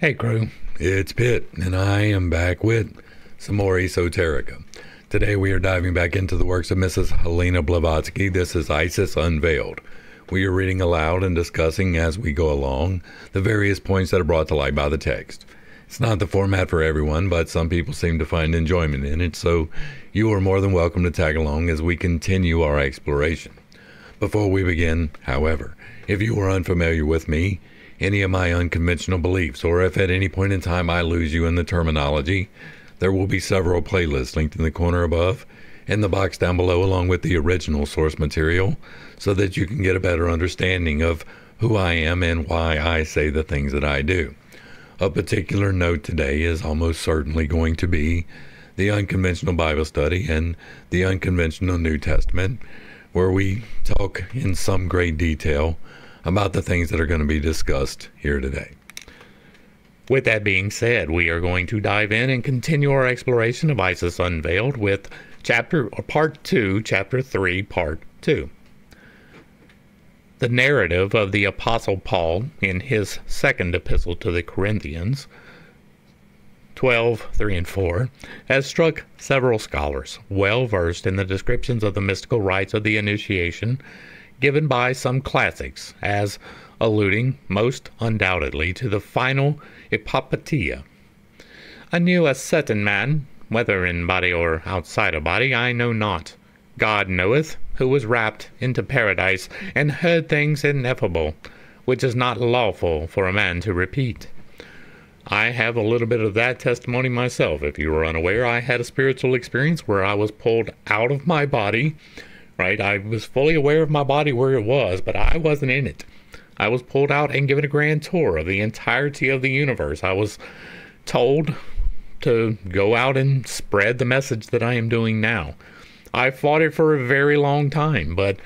Hey, crew. It's Pitt, and I am back with some more esoterica. Today we are diving back into the works of Mrs. Helena Blavatsky. This is Isis Unveiled. We are reading aloud and discussing as we go along the various points that are brought to light by the text. It's not the format for everyone, but some people seem to find enjoyment in it, so you are more than welcome to tag along as we continue our exploration. Before we begin, however, if you are unfamiliar with me, any of my unconventional beliefs, or if at any point in time I lose you in the terminology, there will be several playlists linked in the corner above in the box down below, along with the original source material, so that you can get a better understanding of who I am and why I say the things that I do. A particular note today is almost certainly going to be the unconventional Bible study and the unconventional New Testament, where we talk in some great detail about the things that are going to be discussed here today. With that being said, we are going to dive in and continue our exploration of Isis Unveiled with chapter or part 2, chapter 3, part 2. The narrative of the apostle Paul in his second epistle to the Corinthians 12, 3 and 4, has struck several scholars well versed in the descriptions of the mystical rites of the initiation given by some classics as alluding most undoubtedly to the final Epopteia. I knew a certain man, whether in body or outside of body, I know not. God knoweth, who was rapt into paradise, and heard things ineffable, which is not lawful for a man to repeat. I have a little bit of that testimony myself. If you were unaware, I had a spiritual experience where I was pulled out of my body right? I was fully aware of my body where it was, but I wasn't in it. I was pulled out and given a grand tour of the entirety of the universe. I was told to go out and spread the message that I am doing now. I fought it for a very long time, but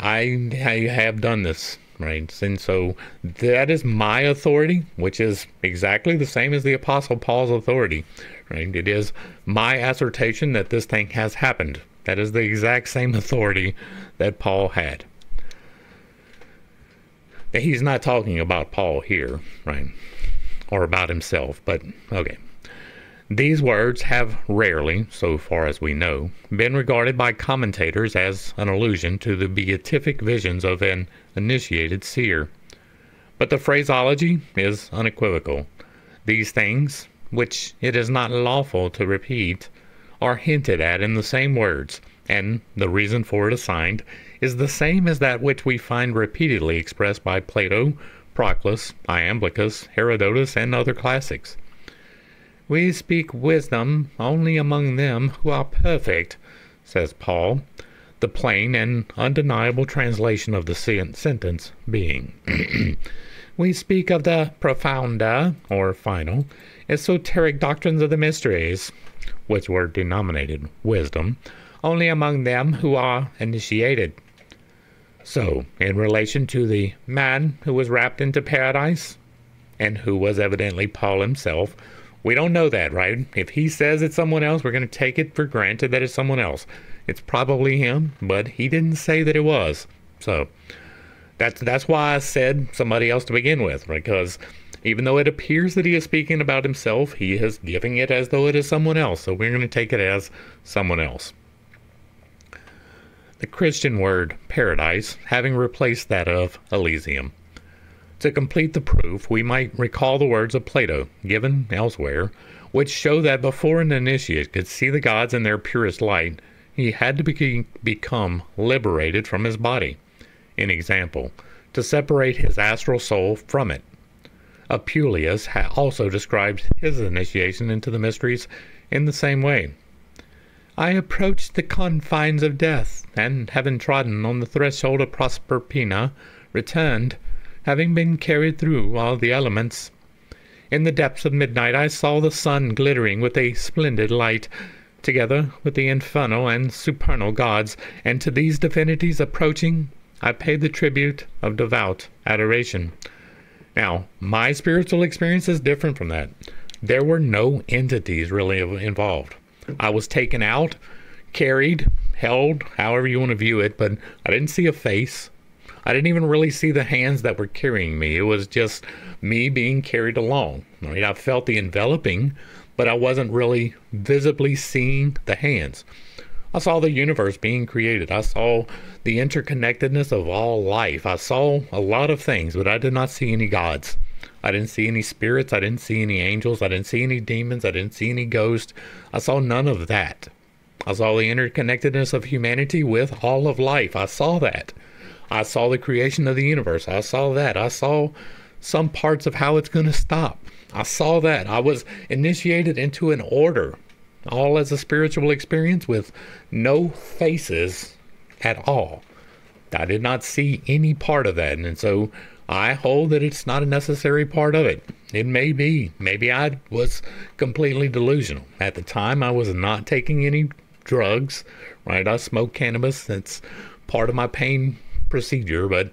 I, I have done this, right? And so that is my authority, which is exactly the same as the Apostle Paul's authority, right? It is my assertion that this thing has happened that is the exact same authority that Paul had. He's not talking about Paul here, right? Or about himself, but okay. These words have rarely, so far as we know, been regarded by commentators as an allusion to the beatific visions of an initiated seer. But the phraseology is unequivocal. These things, which it is not lawful to repeat, are hinted at in the same words, and the reason for it assigned is the same as that which we find repeatedly expressed by Plato, Proclus, Iamblichus, Herodotus, and other classics. We speak wisdom only among them who are perfect, says Paul, the plain and undeniable translation of the sentence being We speak of the profounder, or final, esoteric doctrines of the mysteries, which were denominated wisdom, only among them who are initiated. So, in relation to the man who was rapt into paradise, and who was evidently Paul himself, we don't know that, right? If he says it's someone else, we're going to take it for granted that it's someone else. It's probably him, but he didn't say that it was. So, that's that's why I said somebody else to begin with, because even though it appears that he is speaking about himself, he is giving it as though it is someone else. So we're going to take it as someone else. The Christian word paradise having replaced that of Elysium. To complete the proof, we might recall the words of Plato, given elsewhere, which show that before an initiate could see the gods in their purest light, he had to be, become liberated from his body. In example, to separate his astral soul from it. Apuleius also described his initiation into the mysteries in the same way. I approached the confines of death, and having trodden on the threshold of Proserpina, returned, having been carried through all the elements. In the depths of midnight I saw the sun glittering with a splendid light, together with the infernal and supernal gods, and to these divinities approaching, I paid the tribute of devout adoration. Now, my spiritual experience is different from that. There were no entities really involved. I was taken out, carried, held, however you want to view it, but I didn't see a face. I didn't even really see the hands that were carrying me. It was just me being carried along. Right? I felt the enveloping, but I wasn't really visibly seeing the hands. I saw the universe being created. I saw the interconnectedness of all life. I saw a lot of things, but I did not see any gods. I didn't see any spirits. I didn't see any angels. I didn't see any demons. I didn't see any ghosts. I saw none of that. I saw the interconnectedness of humanity with all of life. I saw that. I saw the creation of the universe. I saw that. I saw some parts of how it's going to stop. I saw that. I was initiated into an order, all as a spiritual experience with no faces at all. I did not see any part of that. And so I hold that it's not a necessary part of it. It may be. Maybe I was completely delusional. At the time, I was not taking any drugs, right? I smoke cannabis. That's part of my pain procedure, but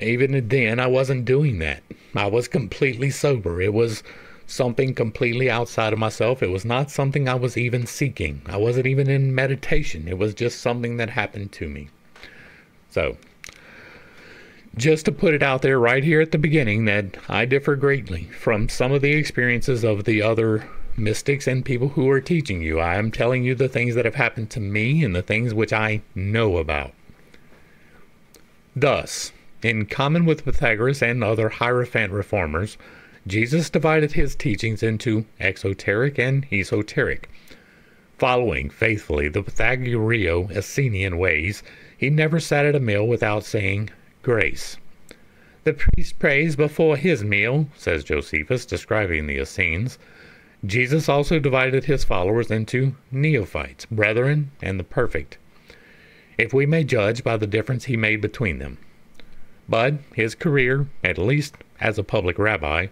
even then, I wasn't doing that. I was completely sober. It was something completely outside of myself. It was not something I was even seeking. I wasn't even in meditation. It was just something that happened to me. So, just to put it out there right here at the beginning that I differ greatly from some of the experiences of the other mystics and people who are teaching you. I am telling you the things that have happened to me and the things which I know about. Thus, in common with Pythagoras and other Hierophant reformers, Jesus divided his teachings into exoteric and esoteric. Following faithfully the Pythagorean Essenian ways, he never sat at a meal without saying grace. The priest prays before his meal, says Josephus, describing the Essenes. Jesus also divided his followers into neophytes, brethren, and the perfect, if we may judge by the difference he made between them. But his career, at least as a public rabbi,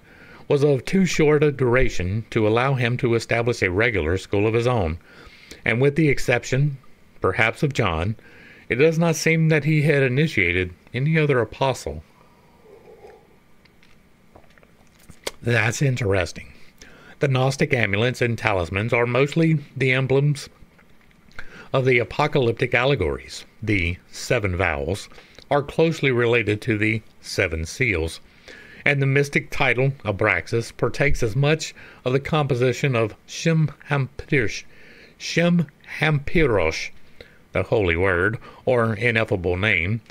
was of too short a duration to allow him to establish a regular school of his own, and with the exception, perhaps, of John, it does not seem that he had initiated any other apostle. That's interesting. The Gnostic amulets and talismans are mostly the emblems of the apocalyptic allegories. The seven vowels are closely related to the seven seals, and the mystic title Abraxas partakes as much of the composition of Shem Hampirish, Shem Hampirosh, the holy word, or ineffable name,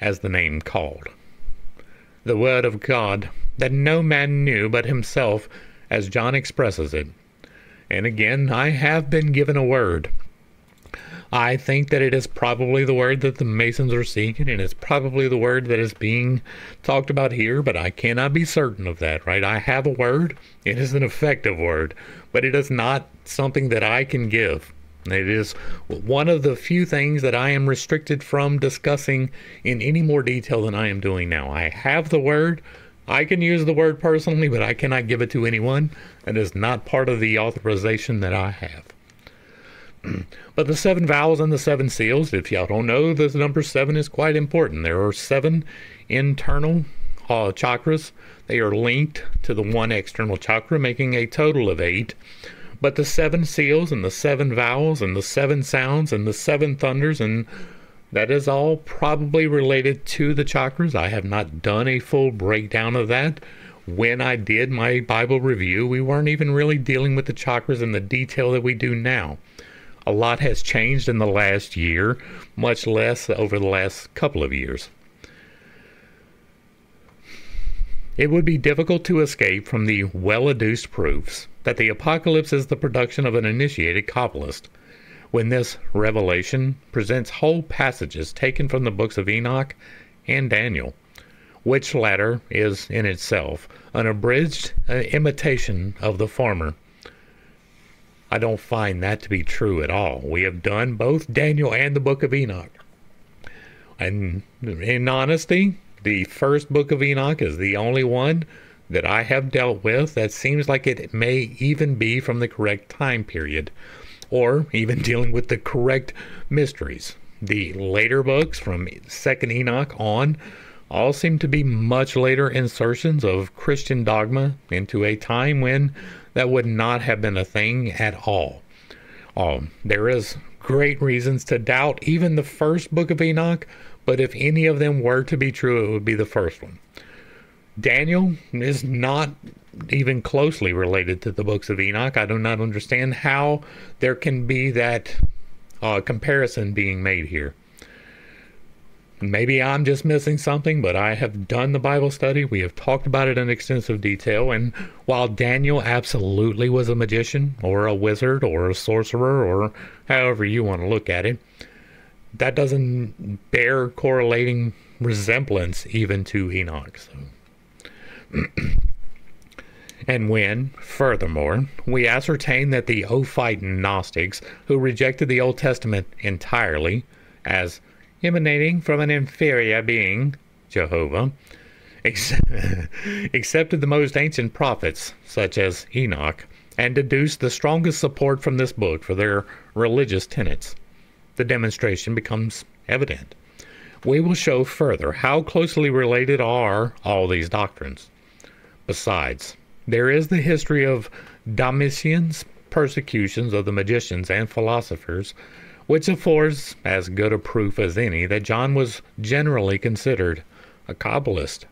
as the name called. The word of God that no man knew but himself, as John expresses it. And again, I have been given a word. I think that it is probably the word that the Masons are seeking, and it's probably the word that is being talked about here, but I cannot be certain of that, right? I have a word, it is an effective word, but it is not something that I can give. It is one of the few things that I am restricted from discussing in any more detail than I am doing now. I have the word. I can use the word personally, but I cannot give it to anyone. It is not part of the authorization that I have. but the seven vowels and the seven seals, if y'all don't know, the number seven is quite important. There are seven internal uh, chakras. They are linked to the one external chakra, making a total of eight. But the seven seals and the seven vowels and the seven sounds and the seven thunders and that is all probably related to the chakras. I have not done a full breakdown of that. When I did my Bible review, we weren't even really dealing with the chakras in the detail that we do now. A lot has changed in the last year, much less over the last couple of years. It would be difficult to escape from the well adduced proofs that the apocalypse is the production of an initiated Kabbalist, when this revelation presents whole passages taken from the books of Enoch and Daniel, which latter is in itself an abridged uh, imitation of the former. I don't find that to be true at all. We have done both Daniel and the book of Enoch. And in honesty, the first book of Enoch is the only one that I have dealt with that seems like it may even be from the correct time period, or even dealing with the correct mysteries. The later books from Second Enoch on all seem to be much later insertions of Christian dogma into a time when that would not have been a thing at all. Um, there is great reasons to doubt even the first book of Enoch, but if any of them were to be true, it would be the first one. Daniel is not even closely related to the books of Enoch. I do not understand how there can be that uh, comparison being made here. Maybe I'm just missing something, but I have done the Bible study. We have talked about it in extensive detail. And while Daniel absolutely was a magician or a wizard or a sorcerer or however you want to look at it, that doesn't bear correlating resemblance even to Enoch. So. and when, furthermore, we ascertain that the Ophite Gnostics, who rejected the Old Testament entirely as emanating from an inferior being, Jehovah, accepted the most ancient prophets, such as Enoch, and deduced the strongest support from this book for their religious tenets the demonstration becomes evident. We will show further how closely related are all these doctrines. Besides, there is the history of Domitian's persecutions of the magicians and philosophers, which affords as good a proof as any that John was generally considered a Kabbalist.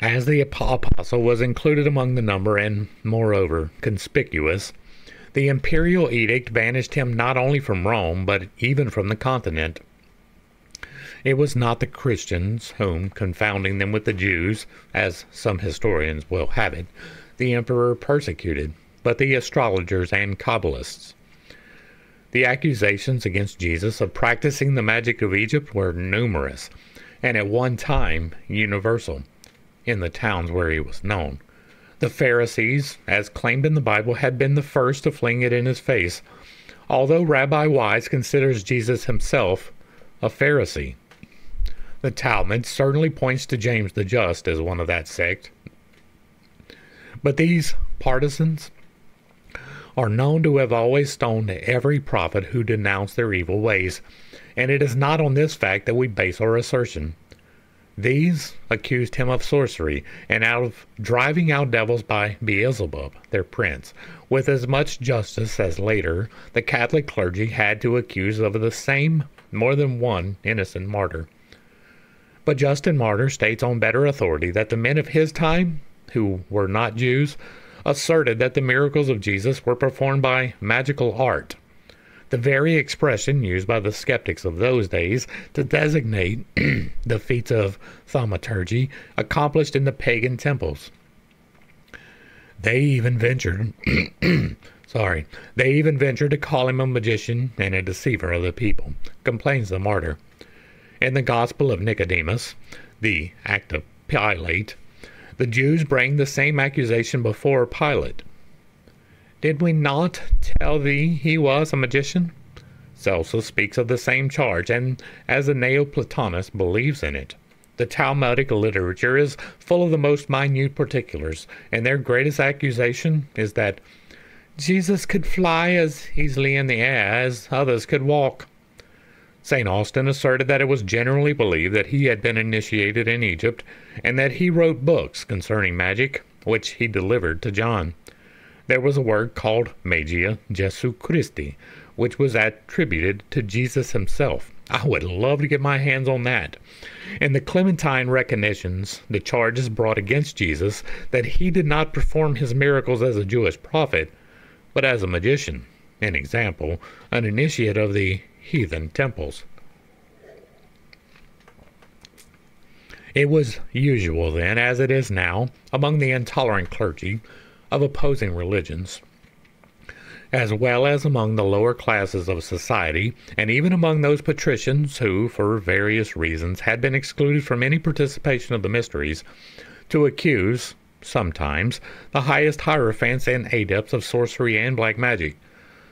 As the apostle was included among the number and, moreover, conspicuous, the imperial edict banished him not only from Rome, but even from the continent. It was not the Christians whom, confounding them with the Jews, as some historians will have it, the emperor persecuted, but the astrologers and Kabbalists. The accusations against Jesus of practicing the magic of Egypt were numerous, and at one time universal, in the towns where he was known. The Pharisees, as claimed in the Bible, had been the first to fling it in his face, although Rabbi Wise considers Jesus himself a Pharisee. The Talmud certainly points to James the Just as one of that sect. But these partisans are known to have always stoned every prophet who denounced their evil ways, and it is not on this fact that we base our assertion. These accused him of sorcery and of driving out devils by Beelzebub, their prince, with as much justice as later the Catholic clergy had to accuse of the same more than one innocent martyr. But Justin Martyr states on better authority that the men of his time, who were not Jews, asserted that the miracles of Jesus were performed by magical art the very expression used by the skeptics of those days to designate the feats of thaumaturgy accomplished in the pagan temples. They even ventured, sorry, they even ventured to call him a magician and a deceiver of the people, complains the martyr. In the Gospel of Nicodemus, the act of Pilate, the Jews bring the same accusation before Pilate. Did we not tell thee he was a magician? Celsus speaks of the same charge, and as the Neoplatonist believes in it. The Talmudic literature is full of the most minute particulars, and their greatest accusation is that Jesus could fly as easily in the air as others could walk. St. Austin asserted that it was generally believed that he had been initiated in Egypt, and that he wrote books concerning magic, which he delivered to John there was a word called Magia Jesu Christi, which was attributed to Jesus himself. I would love to get my hands on that. In the Clementine recognitions, the charge is brought against Jesus that he did not perform his miracles as a Jewish prophet, but as a magician, an example, an initiate of the heathen temples. It was usual then, as it is now, among the intolerant clergy of opposing religions, as well as among the lower classes of society, and even among those patricians who, for various reasons, had been excluded from any participation of the mysteries, to accuse, sometimes, the highest hierophants and adepts of sorcery and black magic.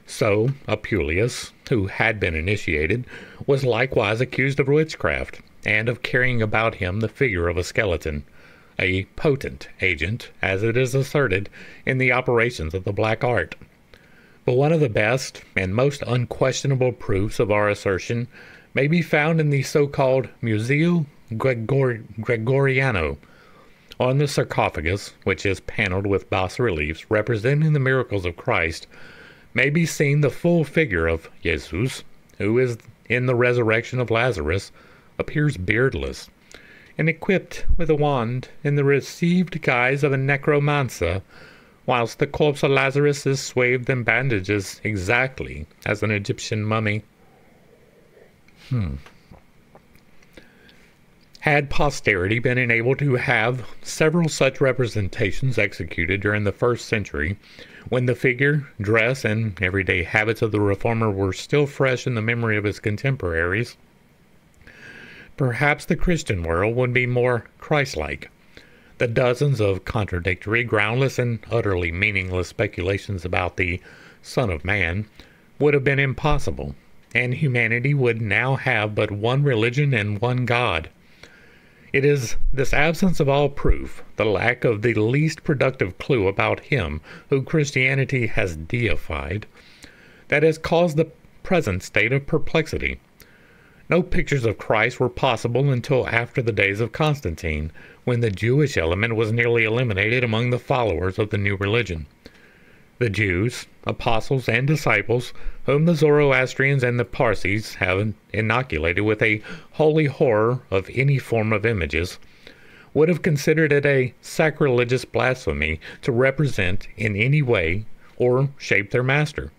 So, Apuleius, who had been initiated, was likewise accused of witchcraft, and of carrying about him the figure of a skeleton a potent agent, as it is asserted, in the operations of the black art. But one of the best and most unquestionable proofs of our assertion may be found in the so called Museo Gregor- Gregoriano. On the sarcophagus, which is paneled with bas reliefs representing the miracles of Christ, may be seen the full figure of Jesus, who is in the resurrection of Lazarus, appears beardless and equipped with a wand in the received guise of a necromancer, whilst the corpse of Lazarus is swathed in bandages exactly as an Egyptian mummy. Hmm. Had posterity been enabled to have several such representations executed during the first century, when the figure, dress, and everyday habits of the reformer were still fresh in the memory of his contemporaries, perhaps the Christian world would be more Christ like. The dozens of contradictory, groundless, and utterly meaningless speculations about the Son of Man would have been impossible, and humanity would now have but one religion and one God. It is this absence of all proof, the lack of the least productive clue about Him who Christianity has deified, that has caused the present state of perplexity. No pictures of Christ were possible until after the days of Constantine, when the Jewish element was nearly eliminated among the followers of the new religion. The Jews, apostles, and disciples, whom the Zoroastrians and the Parsees have inoculated with a holy horror of any form of images, would have considered it a sacrilegious blasphemy to represent in any way or shape their master.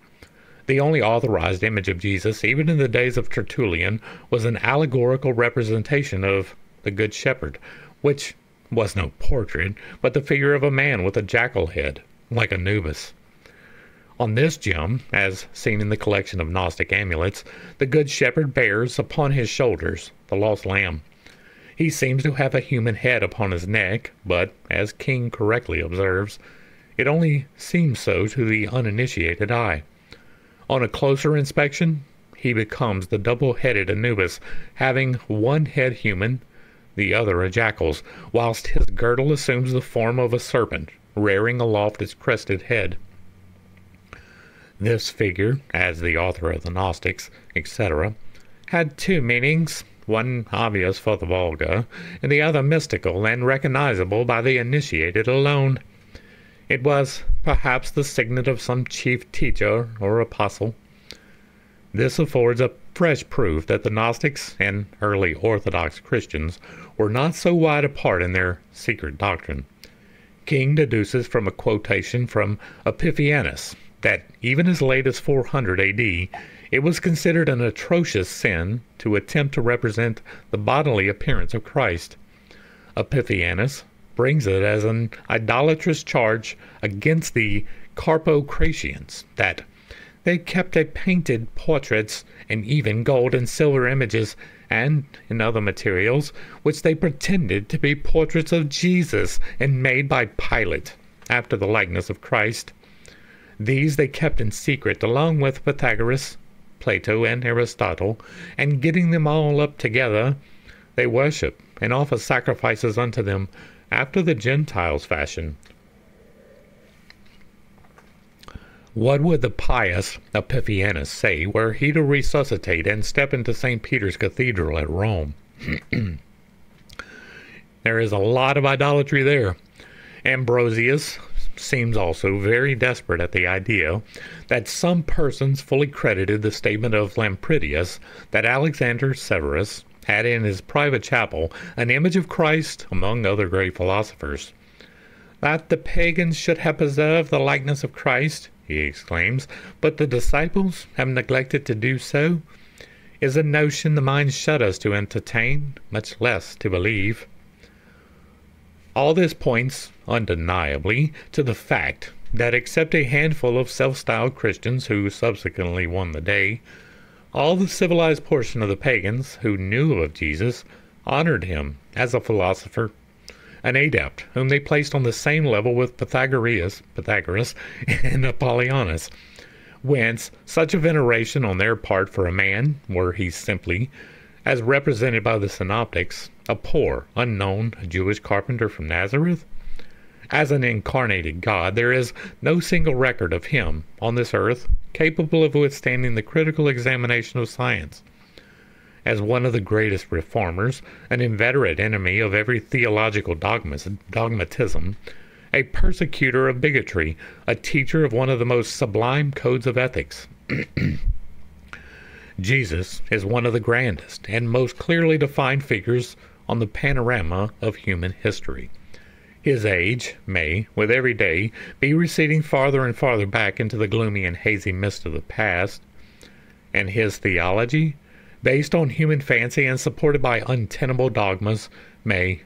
The only authorized image of Jesus, even in the days of Tertullian, was an allegorical representation of the Good Shepherd, which was no portrait, but the figure of a man with a jackal head, like Anubis. On this gem, as seen in the collection of Gnostic amulets, the Good Shepherd bears upon his shoulders the lost lamb. He seems to have a human head upon his neck, but, as King correctly observes, it only seems so to the uninitiated eye. On a closer inspection, he becomes the double-headed Anubis, having one head human, the other a jackal's, whilst his girdle assumes the form of a serpent, rearing aloft its crested head. This figure, as the author of the Gnostics, etc., had two meanings, one obvious for the vulgar, and the other mystical and recognizable by the initiated alone. It was perhaps the signet of some chief teacher or apostle. This affords a fresh proof that the Gnostics and early Orthodox Christians were not so wide apart in their secret doctrine. King deduces from a quotation from Epiphanius that even as late as 400 AD, it was considered an atrocious sin to attempt to represent the bodily appearance of Christ. Epiphanius brings it as an idolatrous charge against the Carpocratians that they kept a painted portraits and even gold and silver images and in other materials which they pretended to be portraits of Jesus and made by Pilate after the likeness of Christ. These they kept in secret along with Pythagoras, Plato, and Aristotle, and getting them all up together, they worship and offer sacrifices unto them after the Gentiles' fashion. What would the pious Epiphanius say were he to resuscitate and step into St. Peter's Cathedral at Rome? there is a lot of idolatry there. Ambrosius seems also very desperate at the idea that some persons fully credited the statement of Lampridius that Alexander Severus had in his private chapel an image of Christ among other great philosophers. That the pagans should have preserved the likeness of Christ, he exclaims, but the disciples have neglected to do so, is a notion the mind shudders to entertain, much less to believe. All this points undeniably to the fact that except a handful of self-styled Christians who subsequently won the day, all the civilized portion of the pagans who knew of Jesus honored him as a philosopher, an adept whom they placed on the same level with Pythagoras, Pythagoras and Apollonius. Whence such a veneration on their part for a man, were he simply, as represented by the synoptics, a poor, unknown Jewish carpenter from Nazareth? As an incarnated God, there is no single record of him on this earth capable of withstanding the critical examination of science. As one of the greatest reformers, an inveterate enemy of every theological dogmatism, a persecutor of bigotry, a teacher of one of the most sublime codes of ethics. Jesus is one of the grandest and most clearly defined figures on the panorama of human history. His age may, with every day, be receding farther and farther back into the gloomy and hazy mist of the past, and his theology, based on human fancy and supported by untenable dogmas, may,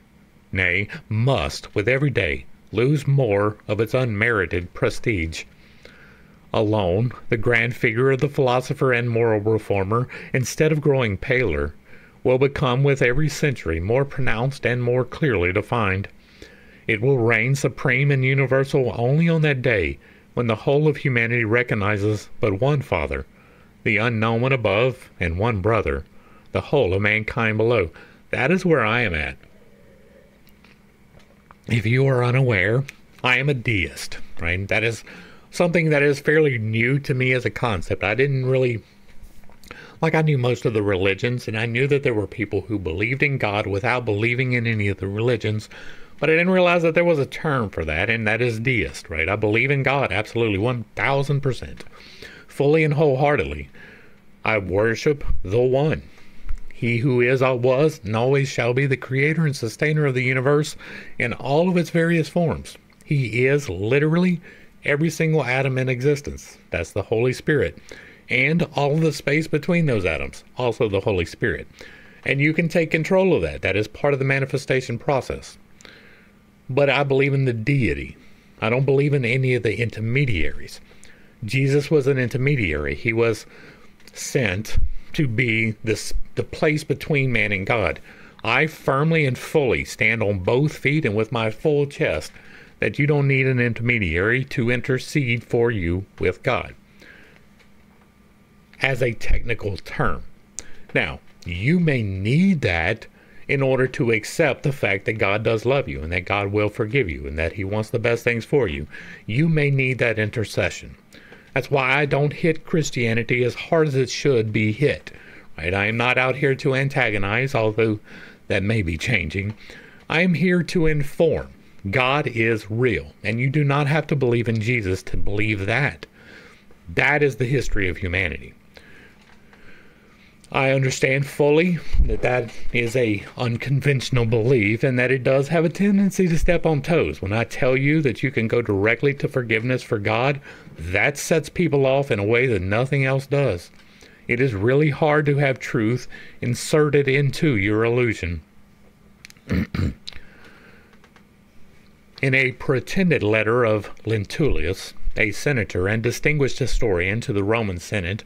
nay, must, with every day, lose more of its unmerited prestige. Alone, the grand figure of the philosopher and moral reformer, instead of growing paler, will become with every century more pronounced and more clearly defined. It will reign supreme and universal only on that day when the whole of humanity recognizes but one Father, the unknown one above, and one brother, the whole of mankind below. That is where I am at. If you are unaware, I am a deist, right? That is something that is fairly new to me as a concept. I didn't really like I knew most of the religions and I knew that there were people who believed in God without believing in any of the religions, but I didn't realize that there was a term for that and that is deist, right? I believe in God absolutely 1000%, fully and wholeheartedly. I worship the one. He who is, I was, and always shall be the creator and sustainer of the universe in all of its various forms. He is literally every single atom in existence. That's the Holy Spirit. And all of the space between those atoms, also the Holy Spirit. And you can take control of that. That is part of the manifestation process. But I believe in the deity. I don't believe in any of the intermediaries. Jesus was an intermediary. He was sent to be this the place between man and God. I firmly and fully stand on both feet and with my full chest that you don't need an intermediary to intercede for you with God as a technical term. Now, you may need that in order to accept the fact that God does love you and that God will forgive you and that He wants the best things for you. You may need that intercession. That's why I don't hit Christianity as hard as it should be hit. Right? I am not out here to antagonize, although that may be changing. I am here to inform. God is real, and you do not have to believe in Jesus to believe that. That is the history of humanity. I understand fully that that is a unconventional belief and that it does have a tendency to step on toes. When I tell you that you can go directly to forgiveness for God, that sets people off in a way that nothing else does. It is really hard to have truth inserted into your illusion. In a pretended letter of Lentulus, a senator and distinguished historian to the Roman Senate,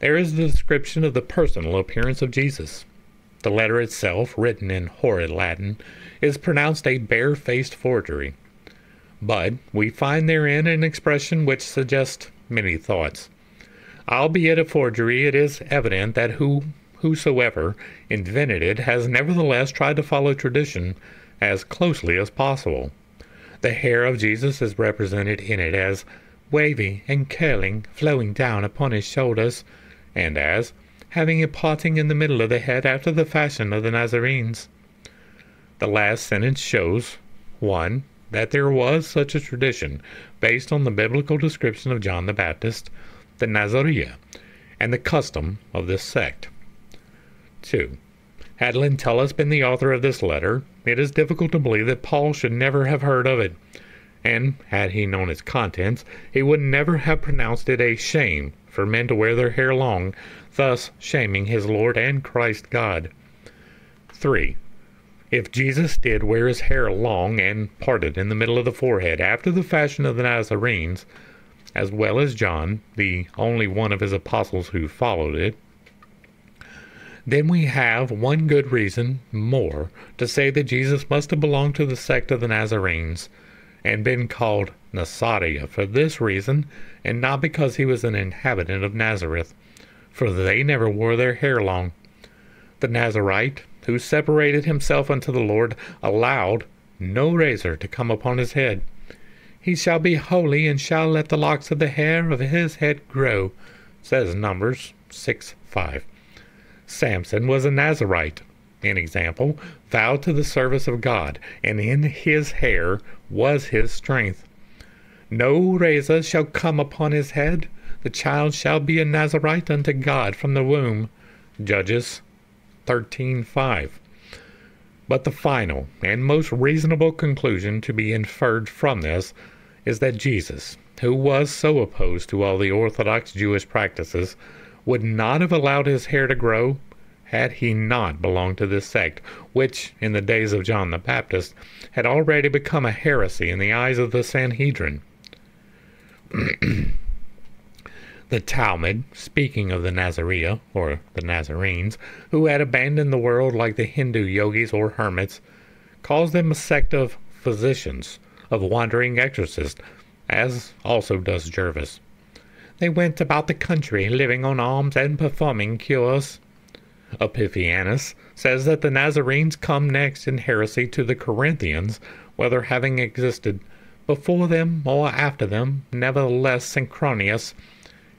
there is the description of the personal appearance of Jesus. The letter itself, written in horrid Latin, is pronounced a bare-faced forgery. But we find therein an expression which suggests many thoughts. Albeit a forgery, it is evident that who whosoever invented it has nevertheless tried to follow tradition as closely as possible. The hair of Jesus is represented in it as wavy and curling, flowing down upon his shoulders, and as having a parting in the middle of the head after the fashion of the Nazarenes. The last sentence shows 1. That there was such a tradition based on the biblical description of John the Baptist, the Nazaria, and the custom of this sect. 2. Had Lentulus been the author of this letter, it is difficult to believe that Paul should never have heard of it, and had he known its contents, he would never have pronounced it a shame for men to wear their hair long, thus shaming his Lord and Christ God. 3. If Jesus did wear his hair long and parted in the middle of the forehead after the fashion of the Nazarenes, as well as John, the only one of his apostles who followed it, then we have one good reason more to say that Jesus must have belonged to the sect of the Nazarenes and been called Nazaria for this reason, and not because he was an inhabitant of Nazareth, for they never wore their hair long. The Nazarite, who separated himself unto the Lord, allowed no razor to come upon his head. He shall be holy, and shall let the locks of the hair of his head grow, says Numbers 6 5. Samson was a Nazarite, an example, vowed to the service of God, and in his hair was his strength. No razor shall come upon his head, the child shall be a Nazarite unto God from the womb. Judges 13:5. But the final and most reasonable conclusion to be inferred from this is that Jesus, who was so opposed to all the orthodox Jewish practices, would not have allowed his hair to grow had he not belonged to this sect, which, in the days of John the Baptist, had already become a heresy in the eyes of the Sanhedrin. the Talmud, speaking of the Nazaria, or the Nazarenes, who had abandoned the world like the Hindu yogis or hermits, calls them a sect of physicians, of wandering exorcists, as also does Jervis. They went about the country living on alms and performing cures. Epiphanius says that the Nazarenes come next in heresy to the Corinthians, whether having existed before them or after them, nevertheless Synchronous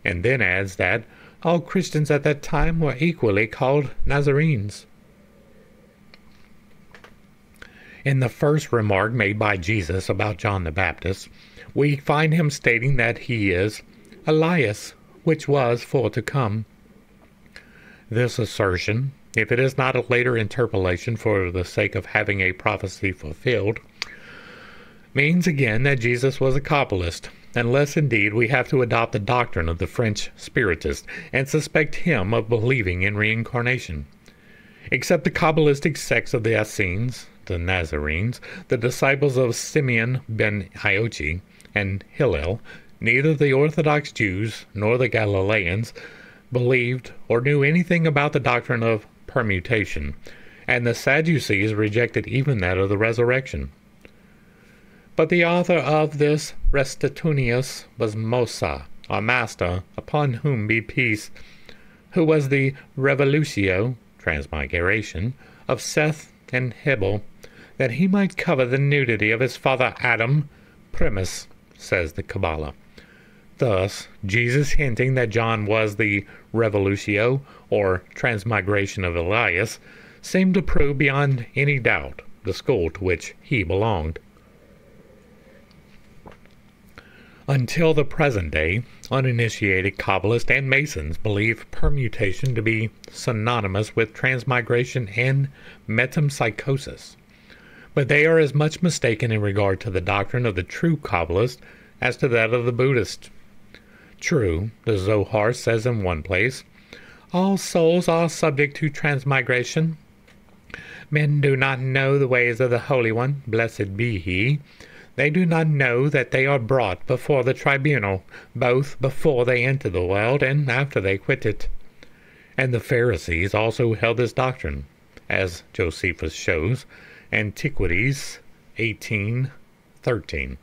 and then adds that all Christians at that time were equally called Nazarenes. In the first remark made by Jesus about John the Baptist, we find him stating that he is Elias, which was for to come. This assertion, if it is not a later interpolation for the sake of having a prophecy fulfilled, means again that Jesus was a Kabbalist, unless indeed we have to adopt the doctrine of the French Spiritist and suspect him of believing in reincarnation. Except the Kabbalistic sects of the Essenes, the Nazarenes, the disciples of Simeon ben Iochi, and Hillel, neither the Orthodox Jews nor the Galileans believed or knew anything about the doctrine of permutation, and the Sadducees rejected even that of the resurrection. But the author of this Restitunius was Mosa, our master, upon whom be peace, who was the revolutio, transmigration, of Seth and Hebel, that he might cover the nudity of his father Adam, primus, says the Kabbalah. Thus, Jesus hinting that John was the revolutio, or transmigration of Elias, seemed to prove beyond any doubt the school to which he belonged. Until the present day, uninitiated Kabbalists and Masons believe permutation to be synonymous with transmigration and metempsychosis. But they are as much mistaken in regard to the doctrine of the true Kabbalist as to that of the Buddhist. True, the Zohar says in one place, all souls are subject to transmigration. Men do not know the ways of the Holy One, blessed be he, they do not know that they are brought before the tribunal, both before they enter the world and after they quit it. And the Pharisees also held this doctrine, as Josephus shows, Antiquities 18:13.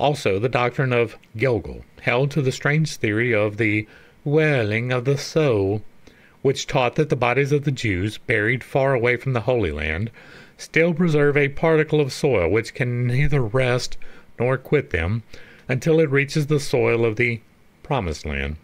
Also the doctrine of Gilgul held to the strange theory of the whirling of the soul, which taught that the bodies of the Jews, buried far away from the Holy Land, still preserve a particle of soil which can neither rest nor quit them until it reaches the soil of the promised land.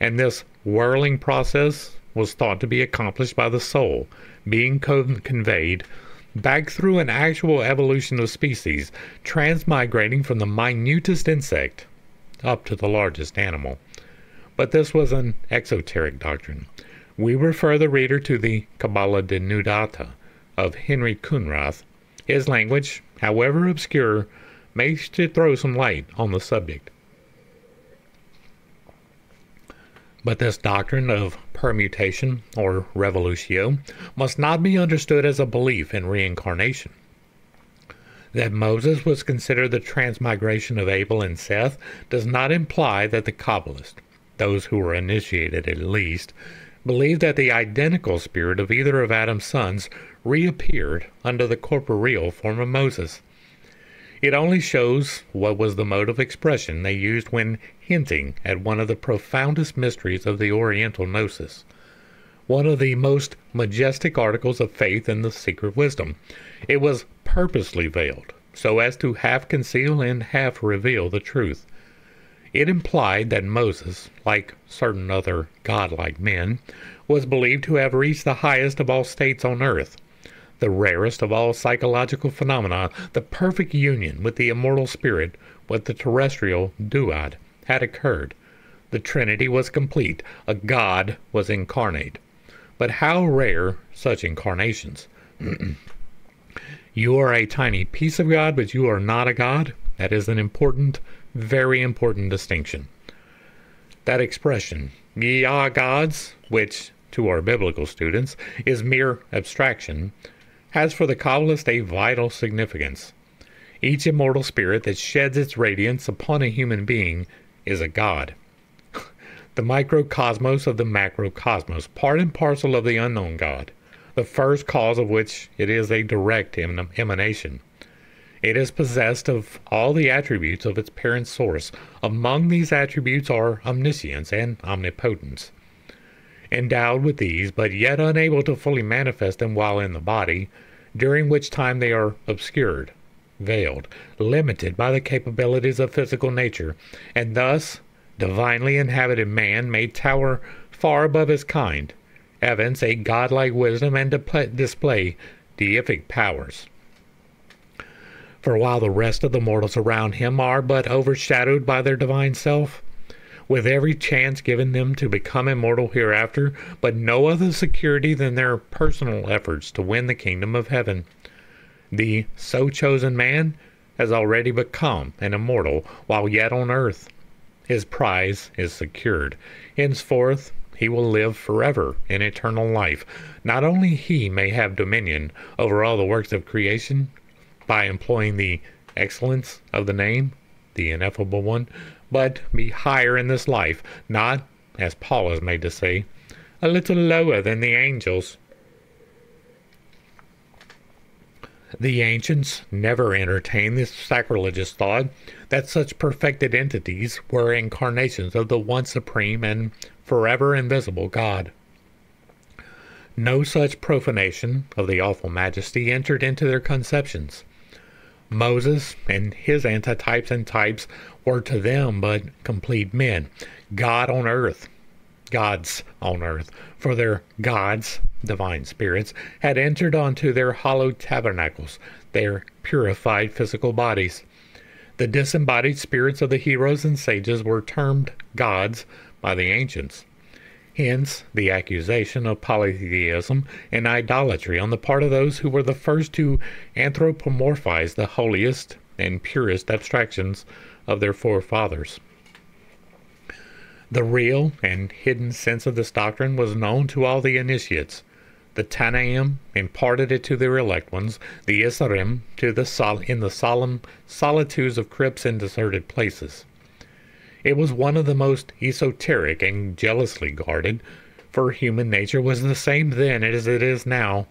And this whirling process was thought to be accomplished by the soul, being co- conveyed back through an actual evolution of species, transmigrating from the minutest insect up to the largest animal. But this was an exoteric doctrine. We refer the reader to the Kabbalah Denudata, of Henry Khunrath, his language, however obscure, makes to throw some light on the subject. But this doctrine of permutation, or revolutio, must not be understood as a belief in reincarnation. That Moses was considered the transmigration of Abel and Seth does not imply that the Kabbalists, those who were initiated at least, believed that the identical spirit of either of Adam's sons reappeared under the corporeal form of Moses. It only shows what was the mode of expression they used when hinting at one of the profoundest mysteries of the Oriental Gnosis, one of the most majestic articles of faith in the secret wisdom. It was purposely veiled, so as to half conceal and half reveal the truth. It implied that Moses, like certain other godlike men, was believed to have reached the highest of all states on earth, the rarest of all psychological phenomena, the perfect union with the immortal spirit, with the terrestrial duad, had occurred. The Trinity was complete. A God was incarnate. But how rare such incarnations! you are a tiny piece of God, but you are not a God. That is an important, very important distinction. That expression, ye are gods, which to our biblical students is mere abstraction, has for the Kabbalist a vital significance. Each immortal spirit that sheds its radiance upon a human being is a god. the microcosmos of the macrocosmos, part and parcel of the unknown God, the first cause of which it is a direct emanation. It is possessed of all the attributes of its parent source. Among these attributes are omniscience and omnipotence. Endowed with these, but yet unable to fully manifest them while in the body, during which time they are obscured, veiled, limited by the capabilities of physical nature, and thus divinely inhabited man may tower far above his kind, evince a godlike wisdom, and display deific powers. For while the rest of the mortals around him are but overshadowed by their divine self, with every chance given them to become immortal hereafter, but no other security than their personal efforts to win the kingdom of heaven. The so chosen man has already become an immortal while yet on earth. His prize is secured. Henceforth, he will live forever in eternal life. Not only he may have dominion over all the works of creation, by employing the excellence of the name, the ineffable one, but be higher in this life, not, as Paul is made to say, a little lower than the angels. The ancients never entertained the sacrilegious thought that such perfected entities were incarnations of the one supreme and forever invisible God. No such profanation of the awful majesty entered into their conceptions. Moses and his antitypes and types were to them but complete men, God on earth, gods on earth, for their gods, divine spirits, had entered onto their hallowed tabernacles, their purified physical bodies. The disembodied spirits of the heroes and sages were termed gods by the ancients. Hence, the accusation of polytheism and idolatry on the part of those who were the first to anthropomorphize the holiest and purest abstractions of their forefathers. The real and hidden sense of this doctrine was known to all the initiates. The Tanaim imparted it to their elect ones, the Isarim to the sol- in the solemn solitudes of crypts and deserted places. It was one of the most esoteric and jealously guarded, for human nature was the same then as it is now,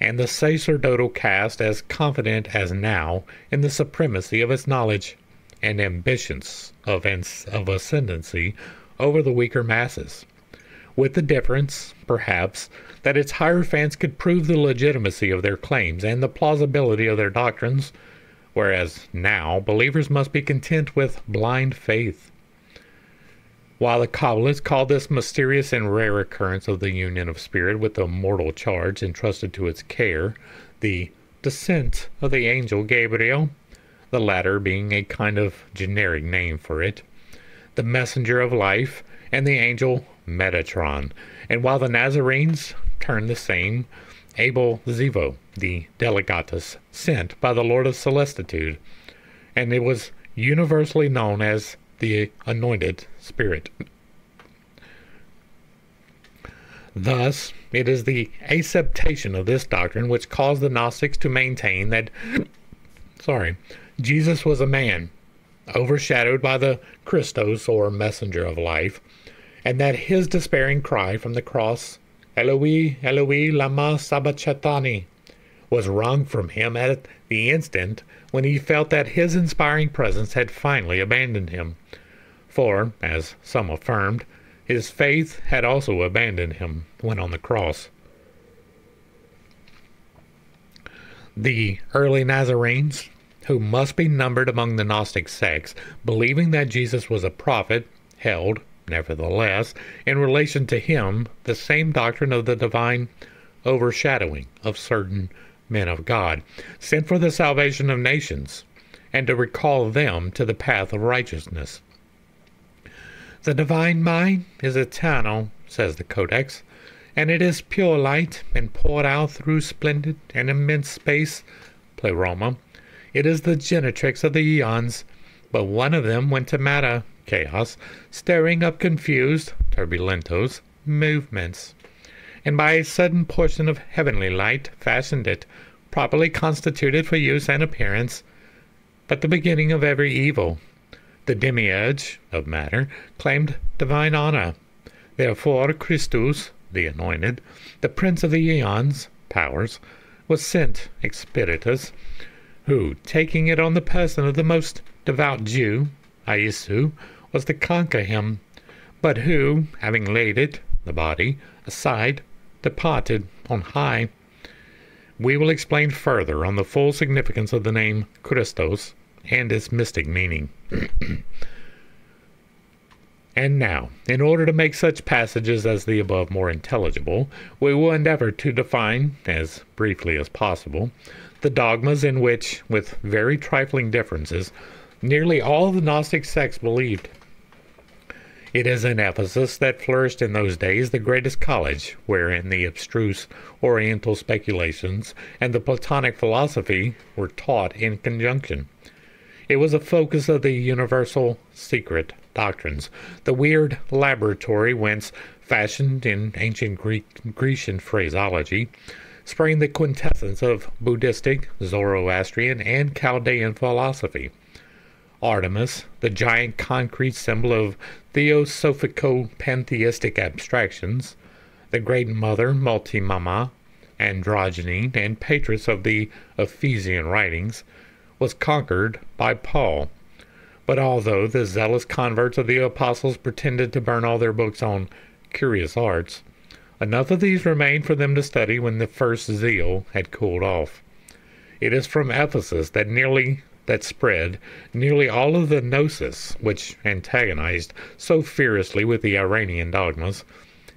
and the sacerdotal caste as confident as now in the supremacy of its knowledge and ambitions of, of ascendancy over the weaker masses, with the difference, perhaps, that its hierophants could prove the legitimacy of their claims and the plausibility of their doctrines whereas now believers must be content with blind faith. While the Kabbalists call this mysterious and rare occurrence of the union of spirit with the mortal charge entrusted to its care the descent of the angel Gabriel, the latter being a kind of generic name for it, the messenger of life, and the angel Metatron, and while the Nazarenes term the same Abel Zivo, the delegatus sent by the Lord of Celestitude, and it was universally known as the anointed spirit. Thus, it is the acceptation of this doctrine which caused the Gnostics to maintain that, sorry, Jesus was a man, overshadowed by the Christos or messenger of life, and that his despairing cry from the cross Eloi, Eloi, lama sabachthani, was wrung from him at the instant when he felt that his inspiring presence had finally abandoned him. For, as some affirmed, his faith had also abandoned him when on the cross. The early Nazarenes, who must be numbered among the Gnostic sects, believing that Jesus was a prophet, held, nevertheless, in relation to him, the same doctrine of the divine overshadowing of certain men of God, sent for the salvation of nations, and to recall them to the path of righteousness. The divine mind is eternal, says the Codex, and it is pure light and poured out through splendid and immense space, pleroma. It is the genetrix of the eons, but one of them went to matter, chaos, stirring up confused, turbulentos, movements, and by a sudden portion of heavenly light fashioned it, properly constituted for use and appearance, but the beginning of every evil. The demiurge of matter claimed divine honor. Therefore Christus, the anointed, the prince of the eons, powers, was sent, expiritus, who, taking it on the person of the most devout Jew, Iesu, was to conquer him, but who, having laid it, the body, aside, departed on high. We will explain further on the full significance of the name Christos and its mystic meaning. and now, in order to make such passages as the above more intelligible, we will endeavor to define, as briefly as possible, the dogmas in which, with very trifling differences, nearly all the Gnostic sects believed. It is in Ephesus that flourished in those days the greatest college, wherein the abstruse Oriental speculations and the Platonic philosophy were taught in conjunction. It was a focus of the universal secret doctrines, the weird laboratory whence, fashioned in ancient Greek Grecian phraseology, sprang the quintessence of Buddhistic, Zoroastrian, and Chaldean philosophy. Artemis, the giant concrete symbol of theosophico pantheistic abstractions, the great mother multimama, androgyne, and patroness of the Ephesian writings, was conquered by Paul. But although the zealous converts of the apostles pretended to burn all their books on curious arts, enough of these remained for them to study when the first zeal had cooled off. It is from Ephesus that nearly that spread nearly all of the gnosis which antagonized so fiercely with the Irenaean dogmas,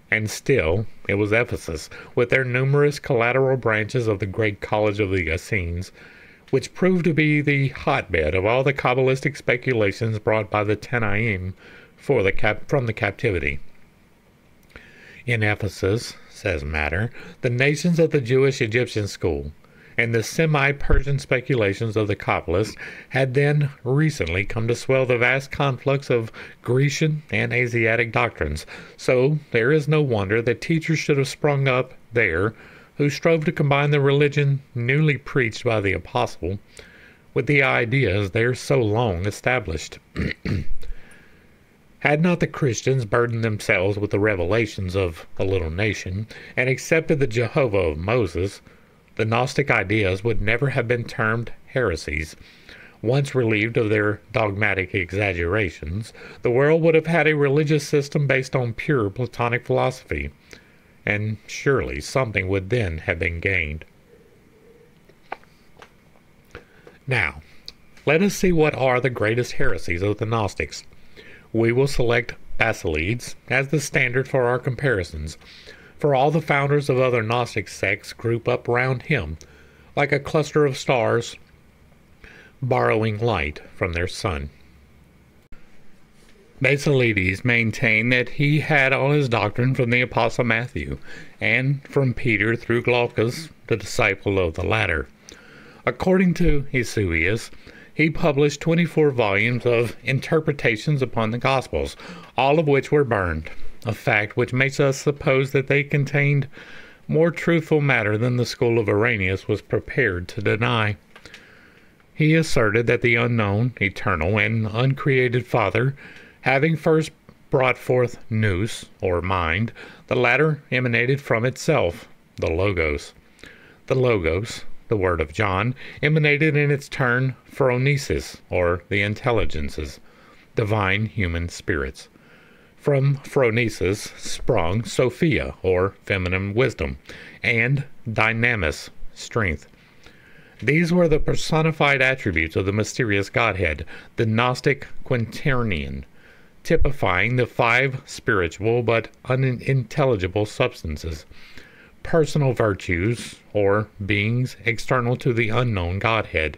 and still it was Ephesus, with their numerous collateral branches of the great college of the Essenes, which proved to be the hotbed of all the Kabbalistic speculations brought by the Tanaim for the cap- from the captivity. In Ephesus, says Matter, the nations of the Jewish Egyptian school, and the semi Persian speculations of the Kabbalists had then recently come to swell the vast conflux of Grecian and Asiatic doctrines, so there is no wonder that teachers should have sprung up there who strove to combine the religion newly preached by the apostle with the ideas there so long established. Had not the Christians burdened themselves with the revelations of a little nation and accepted the Jehovah of Moses, the Gnostic ideas would never have been termed heresies. Once relieved of their dogmatic exaggerations, the world would have had a religious system based on pure Platonic philosophy, and surely something would then have been gained. Now, let us see what are the greatest heresies of the Gnostics. We will select Basilides as the standard for our comparisons, for all the founders of other Gnostic sects group up round him like a cluster of stars borrowing light from their sun. Basilides maintained that he had all his doctrine from the Apostle Matthew, and from Peter through Glaucus, the disciple of the latter. According to Eusebius, he published 24 volumes of interpretations upon the Gospels, all of which were burned a fact which makes us suppose that they contained more truthful matter than the school of Irenaeus was prepared to deny. He asserted that the unknown, eternal, and uncreated Father, having first brought forth nous, or mind, the latter emanated from itself, the Logos. The Logos, the word of John, emanated in its turn phronesis, or the intelligences, divine human spirits. From phronesis sprung Sophia, or feminine wisdom, and dynamis, strength. These were the personified attributes of the mysterious Godhead, the Gnostic quaternion, typifying the five spiritual but unintelligible substances, personal virtues, or beings external to the unknown Godhead.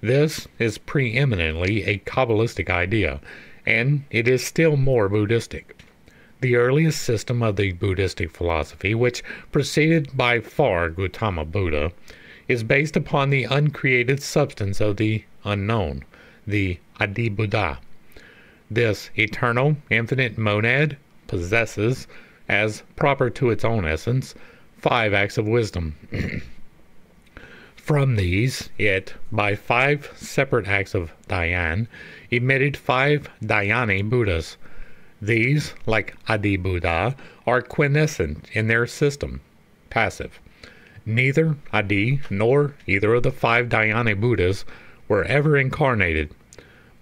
This is preeminently a Kabbalistic idea, and it is still more Buddhistic. The earliest system of the Buddhistic philosophy, which preceded by far Gautama Buddha, is based upon the uncreated substance of the unknown, the Adi Buddha. This eternal, infinite monad possesses, as proper to its own essence, five acts of wisdom. From these, it, by five separate acts of dhyan, emitted five dhyani Buddhas. These, like Adi Buddha, are quiescent in their system, passive. Neither Adi nor either of the five dhyani Buddhas were ever incarnated,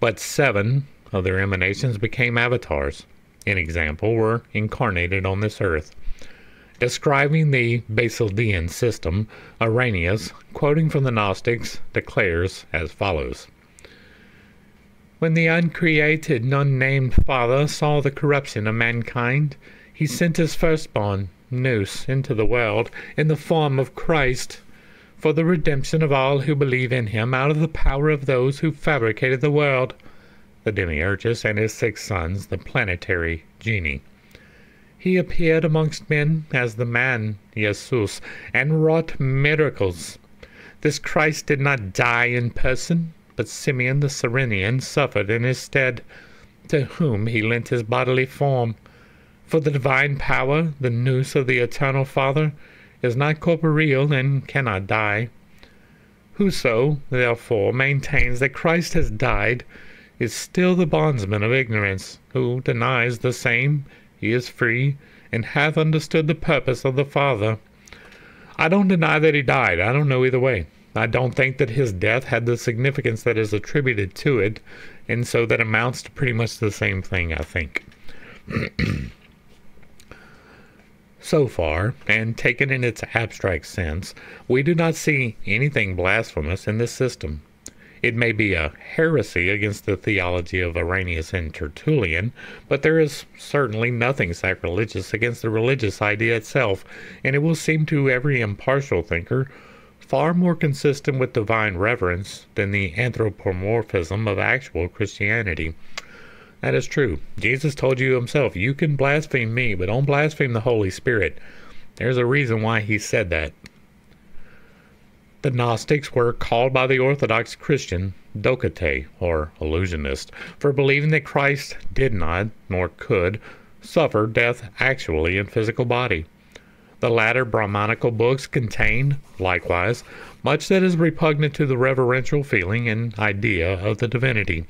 but seven of their emanations became avatars. In example, were incarnated on this earth. Describing the Basilidean system, Irenaeus, quoting from the Gnostics, declares as follows When the uncreated, unnamed Father saw the corruption of mankind, he sent his firstborn, Nous, into the world in the form of Christ for the redemption of all who believe in him out of the power of those who fabricated the world, the Demiurgus and his six sons, the planetary genii. He appeared amongst men as the man Jesus and wrought miracles. This Christ did not die in person, but Simeon the Cyrenian suffered in his stead, to whom he lent his bodily form. For the divine power, the nous of the eternal Father, is not corporeal and cannot die. Whoso, therefore, maintains that Christ has died is still the bondsman of ignorance. Who denies the same, he is free, and hath understood the purpose of the Father. I don't deny that he died. I don't know either way. I don't think that his death had the significance that is attributed to it, and so that amounts to pretty much the same thing, I think. So far, and taken in its abstract sense, we do not see anything blasphemous in this system. It may be a heresy against the theology of Irenaeus and Tertullian, but there is certainly nothing sacrilegious against the religious idea itself, and it will seem to every impartial thinker far more consistent with divine reverence than the anthropomorphism of actual Christianity. That is true. Jesus told you himself, You can blaspheme me, but don't blaspheme the Holy Spirit. There's a reason why he said that. The Gnostics were called by the Orthodox Christian Docetae, or illusionist, for believing that Christ did not, nor could, suffer death actually in physical body. The latter Brahmanical books contain, likewise, much that is repugnant to the reverential feeling and idea of the divinity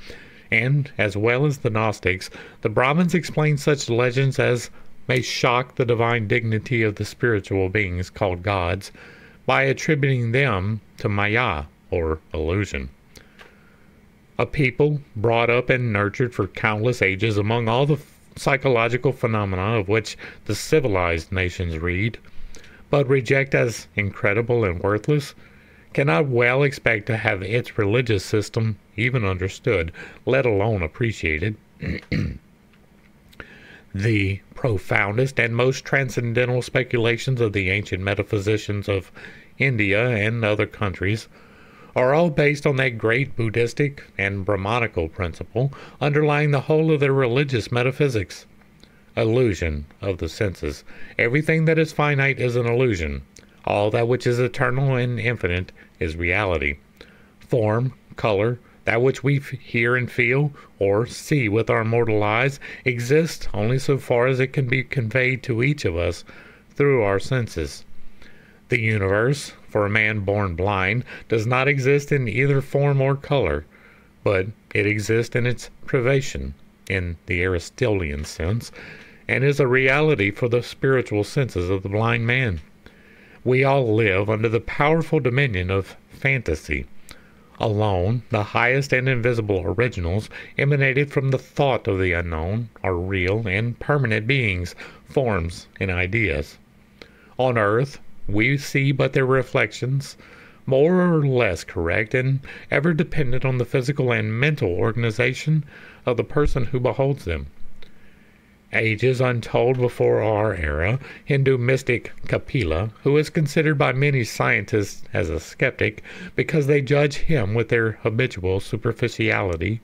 and, as well as the Gnostics, the Brahmins explain such legends as may shock the divine dignity of the spiritual beings called gods by attributing them to Maya, or illusion. A people brought up and nurtured for countless ages among all the psychological phenomena of which the civilized nations read, but reject as incredible and worthless, cannot well expect to have its religious system even understood, let alone appreciated. the profoundest and most transcendental speculations of the ancient metaphysicians of India and other countries are all based on that great Buddhistic and Brahmanical principle underlying the whole of their religious metaphysics. Illusion of the senses. Everything that is finite is an illusion. All that which is eternal and infinite is reality. Form, color, that which we hear and feel, or see with our mortal eyes, exists only so far as it can be conveyed to each of us through our senses. The universe, for a man born blind, does not exist in either form or color, but it exists in its privation, in the Aristotelian sense, and is a reality for the spiritual senses of the blind man. We all live under the powerful dominion of fantasy. Alone, the highest and invisible originals emanated from the thought of the unknown are real and permanent beings, forms, and ideas. On earth, we see but their reflections, more or less correct and ever dependent on the physical and mental organization of the person who beholds them. Ages untold before our era, Hindu mystic Kapila, who is considered by many scientists as a skeptic because they judge him with their habitual superficiality,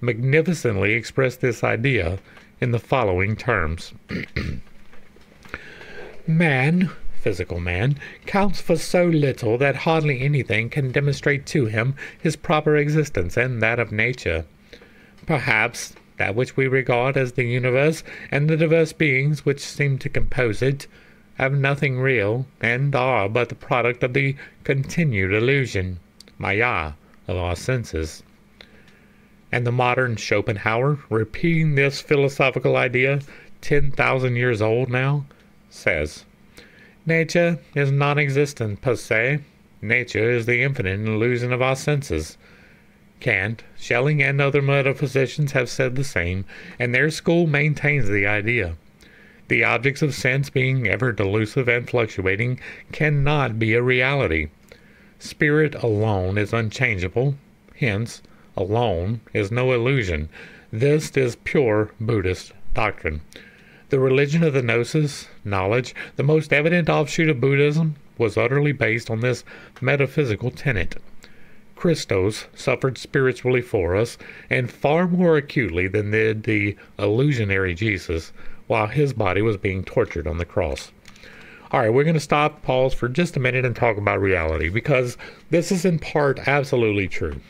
magnificently expressed this idea in the following terms Man, physical man, counts for so little that hardly anything can demonstrate to him his proper existence and that of nature. Perhaps that which we regard as the universe and the diverse beings which seem to compose it have nothing real and are but the product of the continued illusion, Maya, of our senses. And the modern Schopenhauer, repeating this philosophical idea, 10,000 years old now, says, Nature is non existent per se. Nature is the infinite illusion of our senses. Kant, Schelling, and other metaphysicians have said the same, and their school maintains the idea. The objects of sense, being ever delusive and fluctuating, cannot be a reality. Spirit alone is unchangeable, hence, alone is no illusion. This is pure Buddhist doctrine. The religion of the Gnosis, knowledge, the most evident offshoot of Buddhism, was utterly based on this metaphysical tenet. Christos suffered spiritually for us, and far more acutely than did the illusionary Jesus, while his body was being tortured on the cross. All right, we're going to stop, pause for just a minute, and talk about reality because this is in part absolutely true.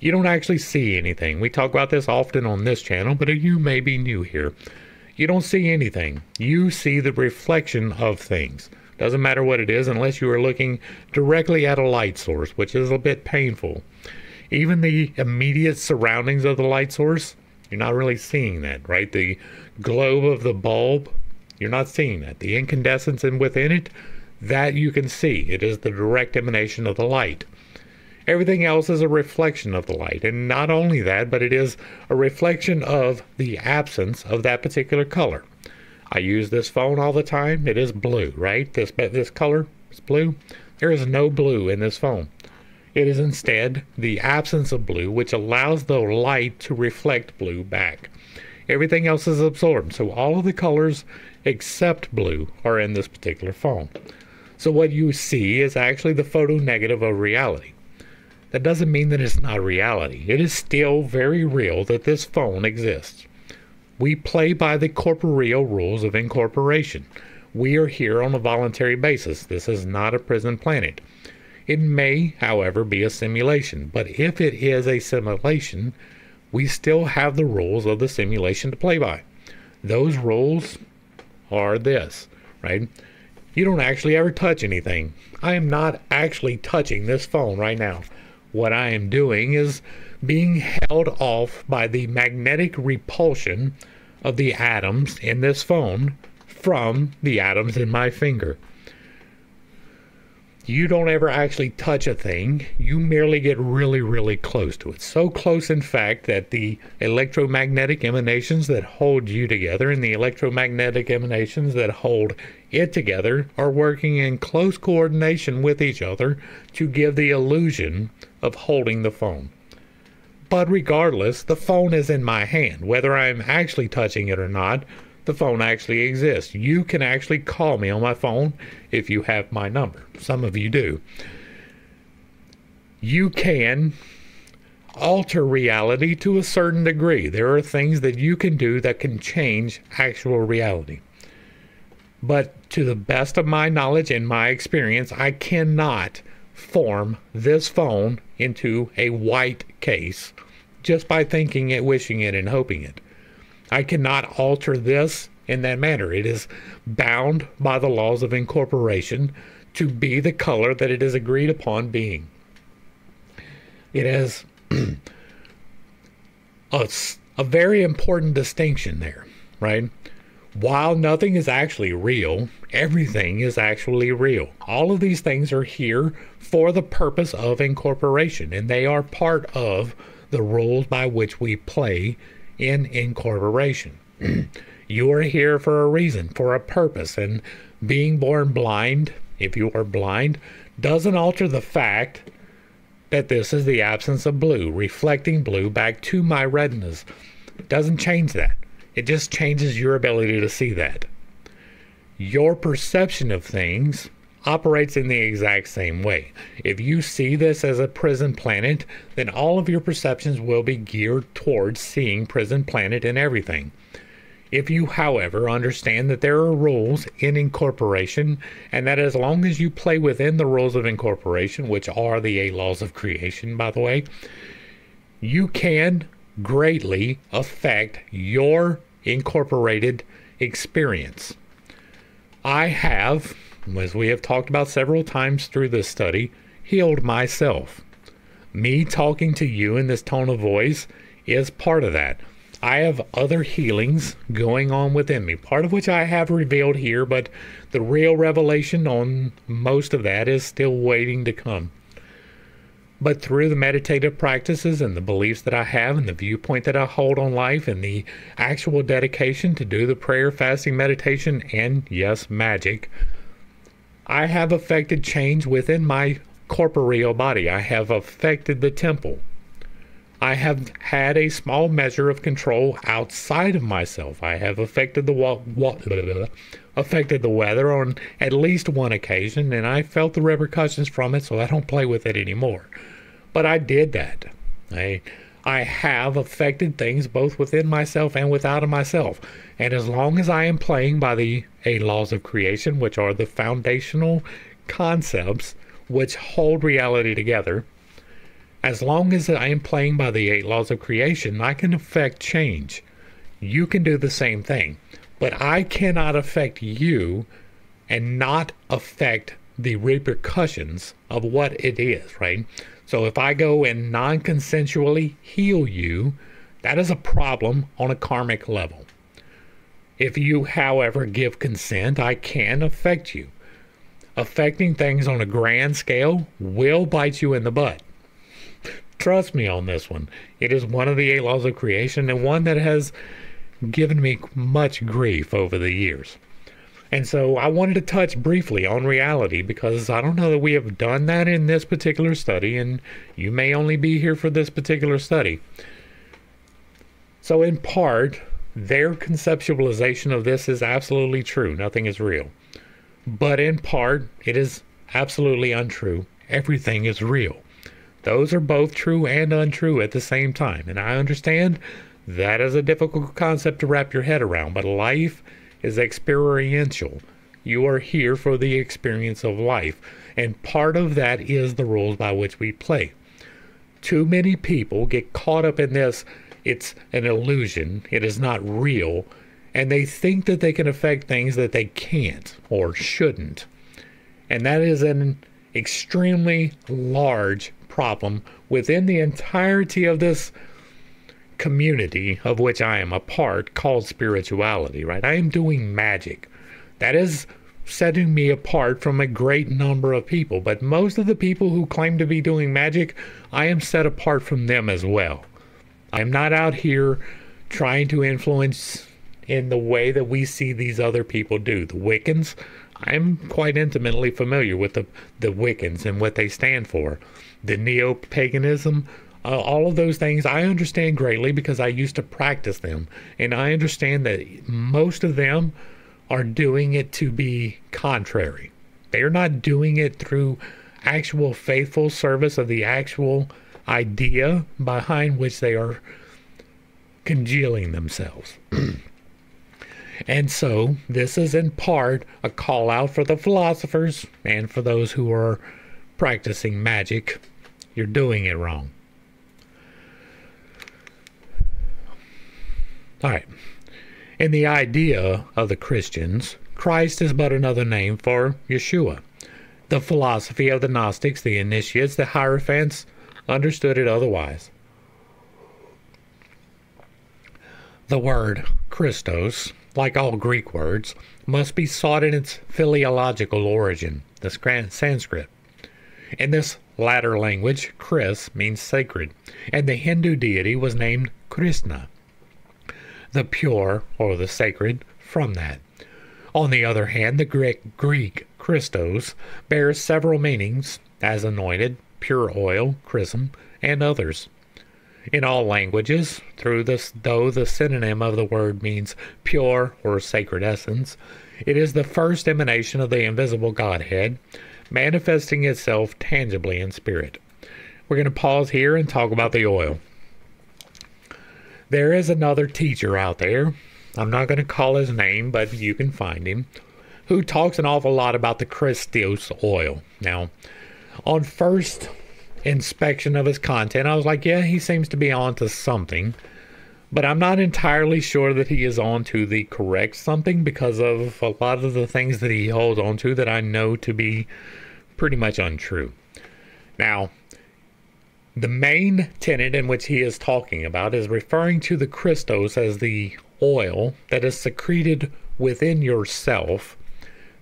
You don't actually see anything. We talk about this often on this channel, but you may be new here. You don't see anything. You see the reflection of things. Doesn't matter what it is unless you are looking directly at a light source, which is a bit painful. Even the immediate surroundings of the light source, you're not really seeing that, right? The globe of the bulb, you're not seeing that. The incandescence and within it, that you can see. It is the direct emanation of the light. Everything else is a reflection of the light. And not only that, but it is a reflection of the absence of that particular color. I use this phone all the time. It is blue, right? This this color is blue. There is no blue in this phone. It is instead the absence of blue which allows the light to reflect blue back. Everything else is absorbed. So all of the colors except blue are in this particular phone. So what you see is actually the photo negative of reality. That doesn't mean that it's not reality. It is still very real that this phone exists. We play by the corporeal rules of incorporation. We are here on a voluntary basis. This is not a prison planet. It may, however, be a simulation, but if it is a simulation, we still have the rules of the simulation to play by. Those rules are this, right? You don't actually ever touch anything. I am not actually touching this phone right now. What I am doing is being held off by the magnetic repulsion of the atoms in this phone from the atoms in my finger. You don't ever actually touch a thing, you merely get really, really close to it. So close, in fact, that the electromagnetic emanations that hold you together and the electromagnetic emanations that hold it together are working in close coordination with each other to give the illusion of holding the phone. But regardless, the phone is in my hand. Whether I'm actually touching it or not, the phone actually exists. You can actually call me on my phone if you have my number. Some of you do. You can alter reality to a certain degree. There are things that you can do that can change actual reality. But to the best of my knowledge and my experience, I cannot form this phone into a white case just by thinking it, wishing it, and hoping it. I cannot alter this in that manner. It is bound by the laws of incorporation to be the color that it is agreed upon being. It has a, a very important distinction there, right? While nothing is actually real, everything is actually real. All of these things are here for the purpose of incorporation, and they are part of the rules by which we play in incorporation. you are here for a reason, for a purpose, and being born blind, if you are blind, doesn't alter the fact that this is the absence of blue, reflecting blue back to my retinas. Doesn't change that. It just changes your ability to see that. Your perception of things operates in the exact same way. If you see this as a prison planet, then all of your perceptions will be geared towards seeing prison planet in everything. If you, however, understand that there are rules in incorporation, and that as long as you play within the rules of incorporation, which are the eight laws of creation, by the way, you can greatly affect your incorporated experience. I have, as we have talked about several times through this study, healed myself. Me talking to you in this tone of voice is part of that. I have other healings going on within me, part of which I have revealed here, but the real revelation on most of that is still waiting to come. But through the meditative practices and the beliefs that I have and the viewpoint that I hold on life and the actual dedication to do the prayer, fasting, meditation, and yes, magic, I have affected change within my corporeal body. I have affected the temple. I have had a small measure of control outside of myself. I have affected the wa- wa- affected the weather on at least one occasion, and I felt the repercussions from it, so I don't play with it anymore. But I did that. I I have affected things both within myself and without of myself. And as long as I am playing by the eight laws of creation, which are the foundational concepts which hold reality together, as long as I am playing by the eight laws of creation, I can affect change. You can do the same thing, but I cannot affect you and not affect the repercussions of what it is, right? So if I go and non consensually heal you, that is a problem on a karmic level. If you, however, give consent, I can affect you. Affecting things on a grand scale will bite you in the butt. Trust me on this one. It is one of the eight laws of creation and one that has given me much grief over the years. And so I wanted to touch briefly on reality because I don't know that we have done that in this particular study, and you may only be here for this particular study. So, in part, their conceptualization of this is absolutely true. Nothing is real. But in part, it is absolutely untrue. Everything is real. Those are both true and untrue at the same time. And I understand that is a difficult concept to wrap your head around, but life is experiential. You are here for the experience of life, and part of that is the rules by which we play. Too many people get caught up in this, it's an illusion, it is not real, and they think that they can affect things that they can't or shouldn't. And that is an extremely large problem within the entirety of this community of which I am a part called spirituality, right? I am doing magic. That is setting me apart from a great number of people. But most of the people who claim to be doing magic, I am set apart from them as well. I'm not out here trying to influence in the way that we see these other people do. The Wiccans, I'm quite intimately familiar with the, the Wiccans and what they stand for the neo paganism, uh, all of those things I understand greatly because I used to practice them. And I understand that most of them are doing it to be contrary. They are not doing it through actual faithful service of the actual idea behind which they are congealing themselves. and so, this is in part a call out for the philosophers and for those who are practicing magic you're doing it wrong. All right. In the idea of the Christians, Christ is but another name for Yeshua. The philosophy of the Gnostics, the initiates, the Hierophants understood it otherwise. The word Christos, like all Greek words, must be sought in its philological origin, the Sanskrit. In this latter language, Chris means sacred, and the Hindu deity was named Krishna, the pure or the sacred from that. On the other hand, the Greek, Greek Christos bears several meanings, as anointed, pure oil, chrism, and others. in all languages, through this, though the synonym of the word means pure or sacred essence, it is the first emanation of the invisible Godhead, manifesting itself tangibly in spirit. We're going to pause here and talk about the oil. There is another teacher out there. I'm not going to call his name, but you can find him, who talks an awful lot about the Christos oil. Now, on first inspection of his content, I was like, yeah, he seems to be onto something. But I'm not entirely sure that he is on to the correct something because of a lot of the things that he holds onto that I know to be pretty much untrue. Now, the main tenet in which he is talking about is referring to the Christos as the oil that is secreted within yourself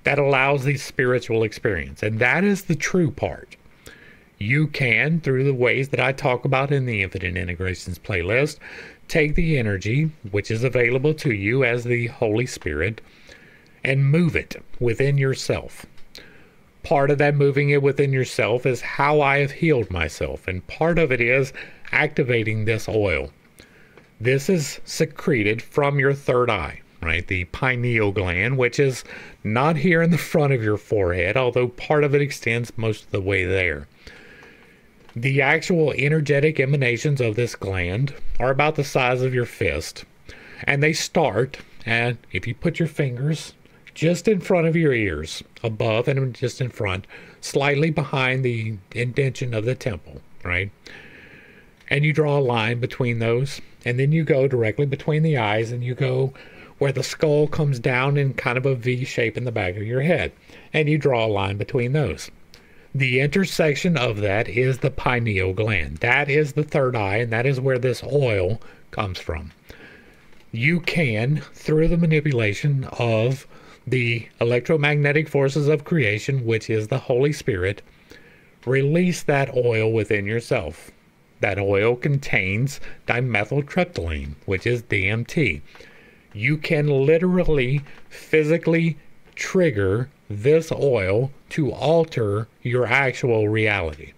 that allows the spiritual experience. And that is the true part. You can, through the ways that I talk about in the Infinite Integrations playlist, take the energy which is available to you as the Holy Spirit and move it within yourself. Part of that moving it within yourself is how I have healed myself, and part of it is activating this oil. This is secreted from your third eye, right? The pineal gland, which is not here in the front of your forehead, although part of it extends most of the way there. The actual energetic emanations of this gland are about the size of your fist, and they start, and if you put your fingers just in front of your ears, above and just in front, slightly behind the indention of the temple, right? And you draw a line between those, and then you go directly between the eyes, and you go where the skull comes down in kind of a V shape in the back of your head, and you draw a line between those. The intersection of that is the pineal gland. That is the third eye, and that is where this oil comes from. You can, through the manipulation of the electromagnetic forces of creation, which is the Holy Spirit, release that oil within yourself. That oil contains dimethyltryptamine, which is DMT. You can literally, physically trigger this oil to alter your actual reality.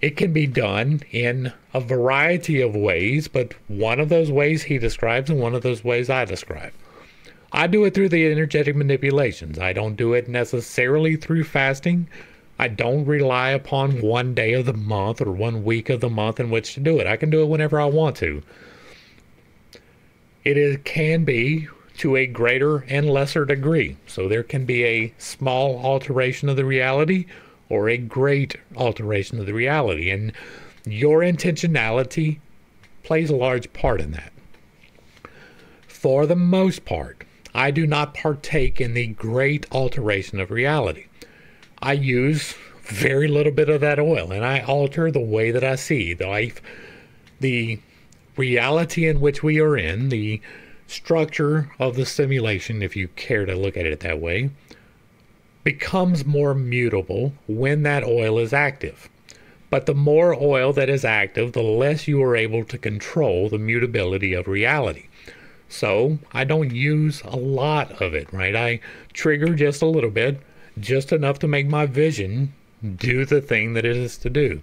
It can be done in a variety of ways, but one of those ways he describes and one of those ways I describe. I do it through the energetic manipulations. I don't do it necessarily through fasting. I don't rely upon one day of the month or one week of the month in which to do it. I can do it whenever I want to. It is, can be to a greater and lesser degree. So there can be a small alteration of the reality or a great alteration of the reality. And your intentionality plays a large part in that. For the most part, I do not partake in the great alteration of reality. I use very little bit of that oil and I alter the way that I see the life, the reality in which we are in, the structure of the simulation, if you care to look at it that way, becomes more mutable when that oil is active. But the more oil that is active, the less you are able to control the mutability of reality. So I don't use a lot of it, right? I trigger just a little bit, just enough to make my vision do the thing that it is to do.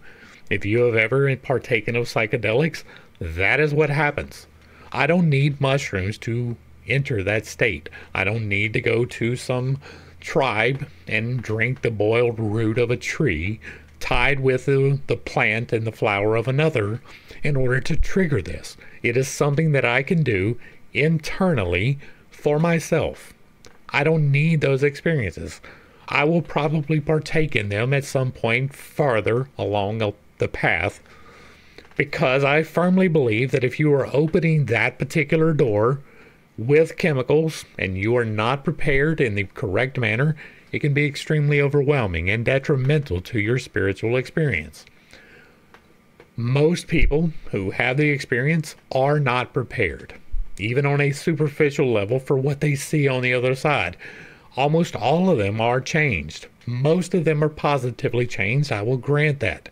If you have ever partaken of psychedelics, that is what happens. I don't need mushrooms to enter that state. I don't need to go to some tribe and drink the boiled root of a tree tied with the, the plant and the flower of another in order to trigger this. It is something that I can do internally for myself. I don't need those experiences. I will probably partake in them at some point farther along the path because I firmly believe that if you are opening that particular door with chemicals and you are not prepared in the correct manner, it can be extremely overwhelming and detrimental to your spiritual experience. Most people who have the experience are not prepared even on a superficial level, for what they see on the other side. Almost all of them are changed. Most of them are positively changed, I will grant that.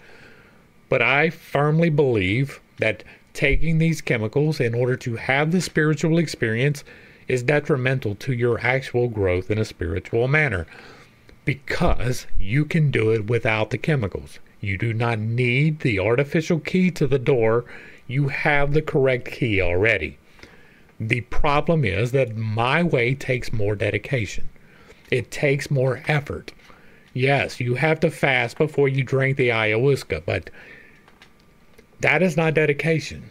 But I firmly believe that taking these chemicals in order to have the spiritual experience is detrimental to your actual growth in a spiritual manner because you can do it without the chemicals. You do not need the artificial key to the door. You have the correct key already. The problem is that my way takes more dedication. It takes more effort. Yes, you have to fast before you drink the ayahuasca, but that is not dedication.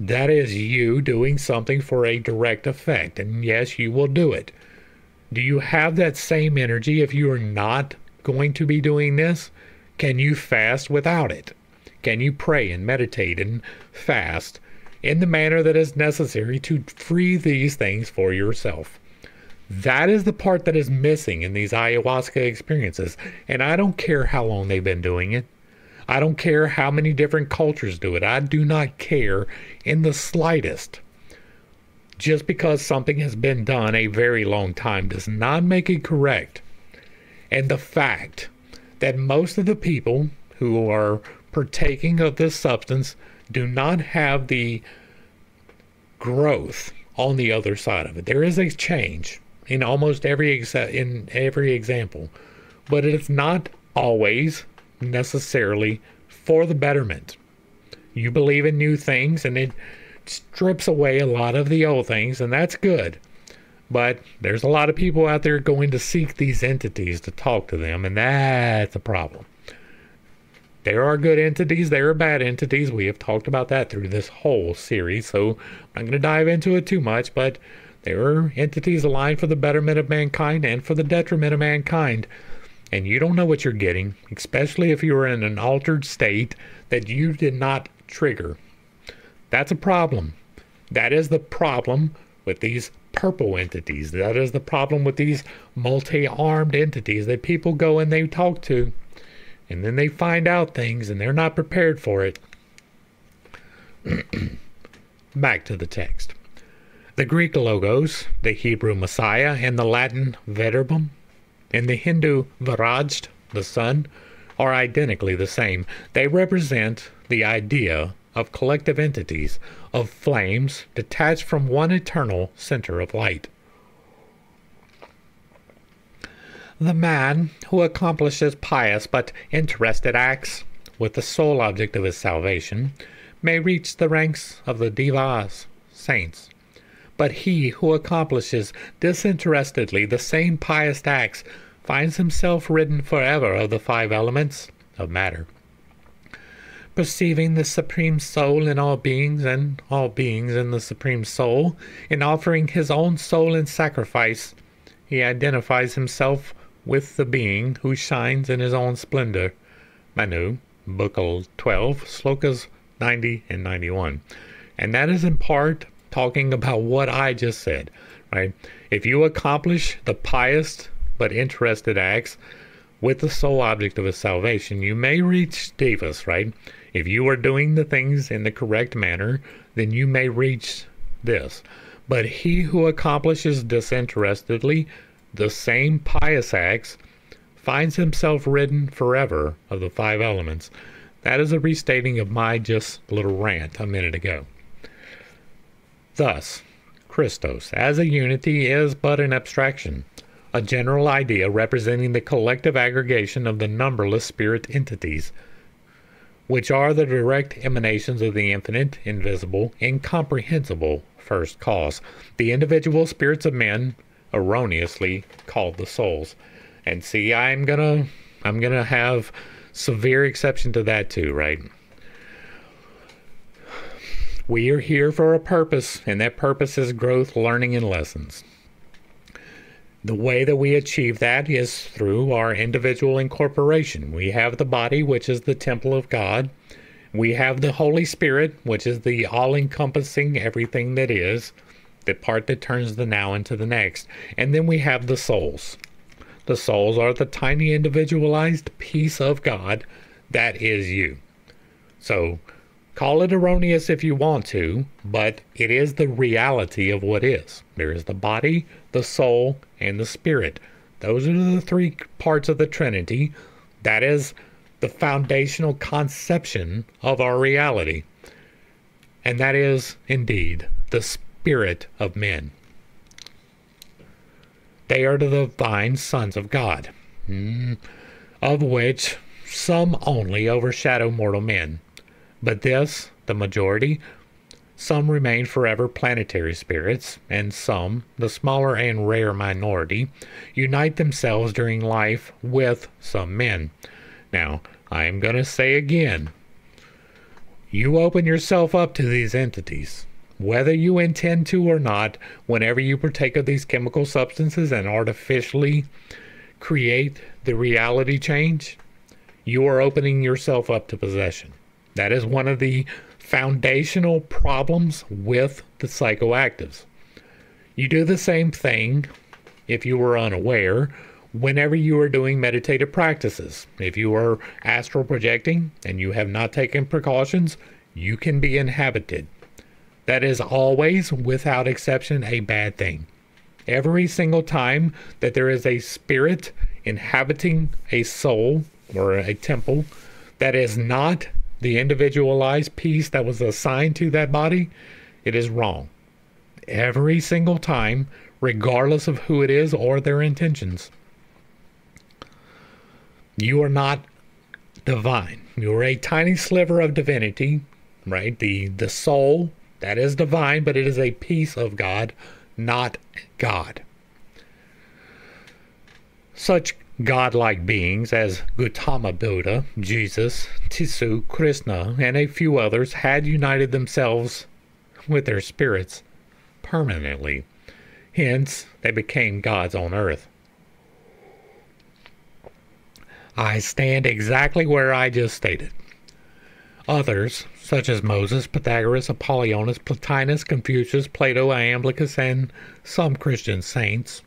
That is you doing something for a direct effect. And yes, you will do it. Do you have that same energy if you are not going to be doing this? Can you fast without it? Can you pray and meditate and fast in the manner that is necessary to free these things for yourself? That is the part that is missing in these ayahuasca experiences. And I don't care how long they've been doing it. I don't care how many different cultures do it. I do not care in the slightest. Just because something has been done a very long time does not make it correct. And the fact that most of the people who are partaking of this substance do not have the growth on the other side of it. There is a change in almost every exa- in every example, but it's not always necessarily for the betterment. You believe in new things and it strips away a lot of the old things, and that's good. But there's a lot of people out there going to seek these entities to talk to them, and that's a problem. There are good entities, there are bad entities. We have talked about that through this whole series, so I'm not going to dive into it too much, but there are entities aligned for the betterment of mankind and for the detriment of mankind and you don't know what you're getting, especially if you're in an altered state that you did not trigger. That's a problem. That is the problem with these purple entities. That is the problem with these multi armed entities that people go and they talk to, and then they find out things and they're not prepared for it. Back to the text. The Greek logos, the Hebrew Messiah, and the Latin Verbum and the Hindu Viradj, the son, are identically the same. They represent the idea of collective entities, of flames detached from one eternal center of light. The man who accomplishes pious but interested acts with the sole object of his salvation may reach the ranks of the devas, saints. But he who accomplishes disinterestedly the same pious acts finds himself ridden forever of the five elements of matter. Perceiving the Supreme Soul in all beings and all beings in the Supreme Soul, in offering his own soul in sacrifice, he identifies himself with the being who shines in his own splendor. Manu, Book 12, Slokas 90 and 91. And that is in part talking about what I just said, right? If you accomplish the pious but interested acts with the sole object of his salvation, you may reach devas, right? If you are doing the things in the correct manner, then you may reach this. But he who accomplishes disinterestedly the same pious acts finds himself ridden forever of the five elements. That is a restating of my just little rant a minute ago. Thus, Christos as a unity is but an abstraction a general idea representing the collective aggregation of the numberless spirit entities, which are the direct emanations of the infinite, invisible, incomprehensible first cause, the individual spirits of men, erroneously called the souls. And see, I'm gonna, I'm gonna have severe exception to that too, right? We are here for a purpose, and that purpose is growth, learning, and lessons. The way that we achieve that is through our individual incorporation. We have the body, which is the temple of God. We have the Holy Spirit, which is the all encompassing everything that is, the part that turns the now into the next. And then we have the souls. The souls are the tiny individualized piece of God that is you. So Call it erroneous if you want to, but it is the reality of what is. There is the body, the soul, and the spirit. Those are the three parts of the Trinity. That is the foundational conception of our reality. And that is, indeed, the spirit of men. They are the divine sons of God, hmm, of which some only overshadow mortal men. But this, the majority, some remain forever planetary spirits, and some, the smaller and rare minority, unite themselves during life with some men. Now, I am going to say again you open yourself up to these entities. Whether you intend to or not, whenever you partake of these chemical substances and artificially create the reality change, you are opening yourself up to possession. That is one of the foundational problems with the psychoactives. You do the same thing, if you were unaware, whenever you are doing meditative practices. If you are astral projecting and you have not taken precautions, you can be inhabited. That is always, without exception, a bad thing. Every single time that there is a spirit inhabiting a soul or a temple that is not the individualized piece that was assigned to that body, it is wrong. Every single time, regardless of who it is or their intentions. You are not divine. You are a tiny sliver of divinity, right? The the soul that is divine, but it is a piece of God, not God. Such godlike beings as Gautama Buddha, Jesus, Tisu, Krishna, and a few others had united themselves with their spirits permanently. Hence, they became gods on earth. I stand exactly where I just stated. Others, such as Moses, Pythagoras, Apollonius, Plotinus, Confucius, Plato, Iamblichus, and some Christian saints,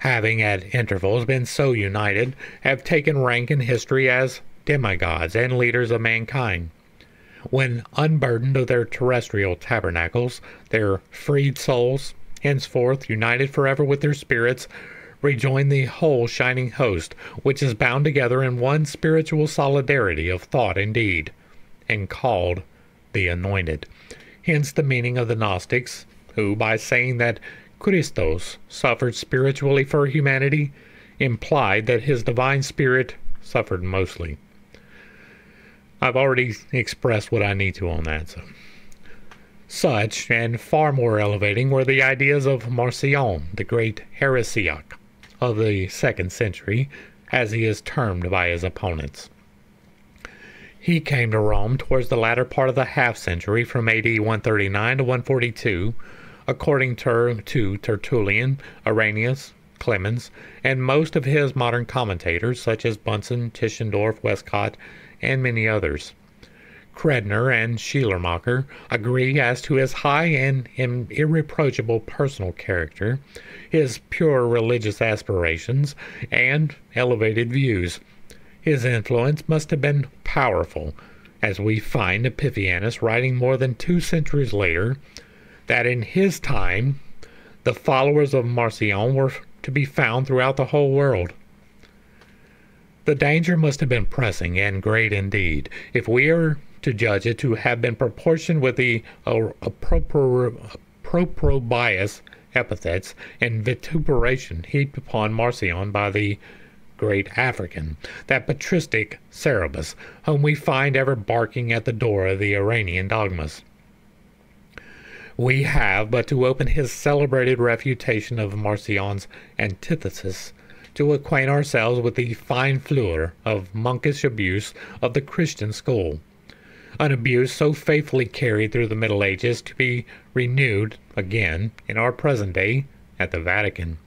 having at intervals been so united, have taken rank in history as demigods and leaders of mankind. When unburdened of their terrestrial tabernacles, their freed souls, henceforth united forever with their spirits, rejoin the whole shining host, which is bound together in one spiritual solidarity of thought and deed, and called the Anointed. Hence the meaning of the Gnostics, who, by saying that Christos suffered spiritually for humanity implied that his divine spirit suffered mostly. I've already expressed what I need to on that. So. Such, and far more elevating, were the ideas of Marcion, the great heresiarch of the second century, as he is termed by his opponents. He came to Rome towards the latter part of the half century from AD 139 to 142 according to, to Tertullian, Irenaeus, Clemens, and most of his modern commentators, such as Bunsen, Tischendorf, Westcott, and many others. Credner and Schleiermacher agree as to his high and irreproachable personal character, his pure religious aspirations, and elevated views. His influence must have been powerful, as we find Epiphanius writing more than two centuries later that in his time the followers of Marcion were to be found throughout the whole world. The danger must have been pressing and great indeed, if we are to judge it to have been proportioned with the uh, opprobrious epithets and vituperation heaped upon Marcion by the great African, that patristic Cerberus, whom we find ever barking at the door of the Irenaean dogmas we have but to open his celebrated refutation of Marcion's antithesis to acquaint ourselves with the fine fleur of monkish abuse of the Christian school, an abuse so faithfully carried through the Middle Ages to be renewed again in our present day at the Vatican.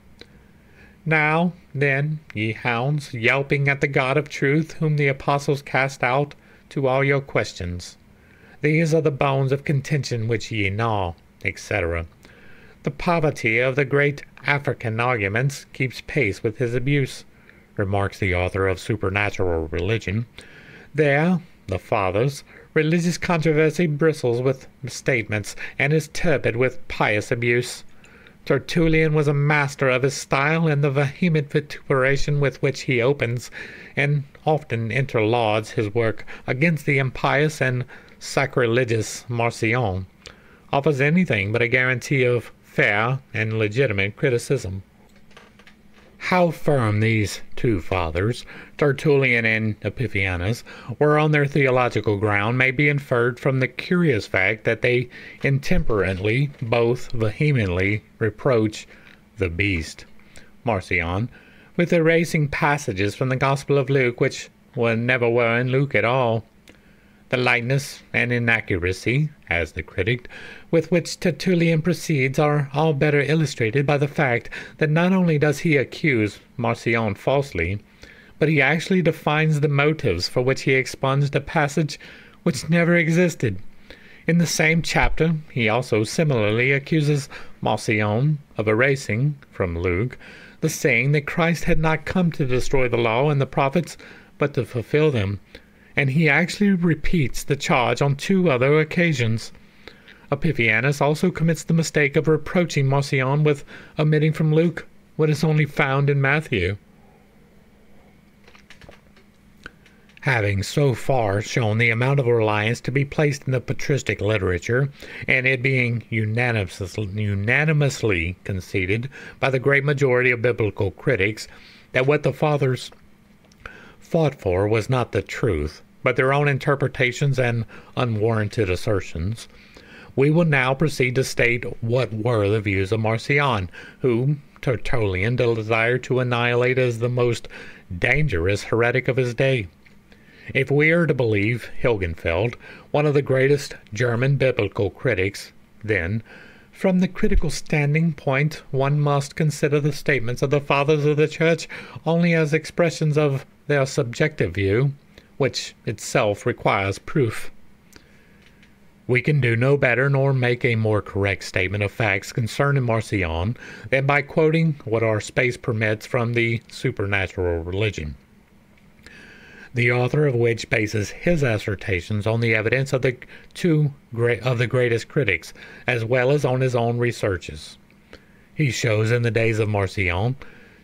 Now, then, ye hounds, yelping at the God of truth, whom the apostles cast out, to all your questions. These are the bones of contention which ye gnaw, etc. The poverty of the great African arguments keeps pace with his abuse, remarks the author of Supernatural Religion. There, the fathers, religious controversy bristles with statements and is turbid with pious abuse. Tertullian was a master of his style and the vehement vituperation with which he opens and often interlauds his work against the impious and sacrilegious Marcion offers anything but a guarantee of fair and legitimate criticism. How firm these two fathers, Tertullian and Epiphanius, were on their theological ground may be inferred from the curious fact that they intemperately, both vehemently, reproach the beast, Marcion, with erasing passages from the Gospel of Luke which were never were in Luke at all. The lightness and inaccuracy, as the critic, with which Tertullian proceeds are all better illustrated by the fact that not only does he accuse Marcion falsely, but he actually defines the motives for which he expunged a passage which never existed. In the same chapter, he also similarly accuses Marcion of erasing, from Luke, the saying that Christ had not come to destroy the law and the prophets, but to fulfill them and he actually repeats the charge on two other occasions. Epiphanius also commits the mistake of reproaching Marcion with omitting from Luke what is only found in Matthew. Having so far shown the amount of reliance to be placed in the patristic literature, and it being unanimously, unanimously conceded by the great majority of biblical critics that what the fathers fought for was not the truth, but their own interpretations and unwarranted assertions. We will now proceed to state what were the views of Marcion, who Tertullian desired to annihilate as the most dangerous heretic of his day. If we are to believe Hilgenfeld, one of the greatest German biblical critics, then, from the critical standing point, one must consider the statements of the Fathers of the Church only as expressions of their subjective view, which itself requires proof. We can do no better nor make a more correct statement of facts concerning Marcion than by quoting what our space permits from the supernatural religion, the author of which bases his assertions on the evidence of the two great, of the greatest critics, as well as on his own researches. He shows in the days of Marcion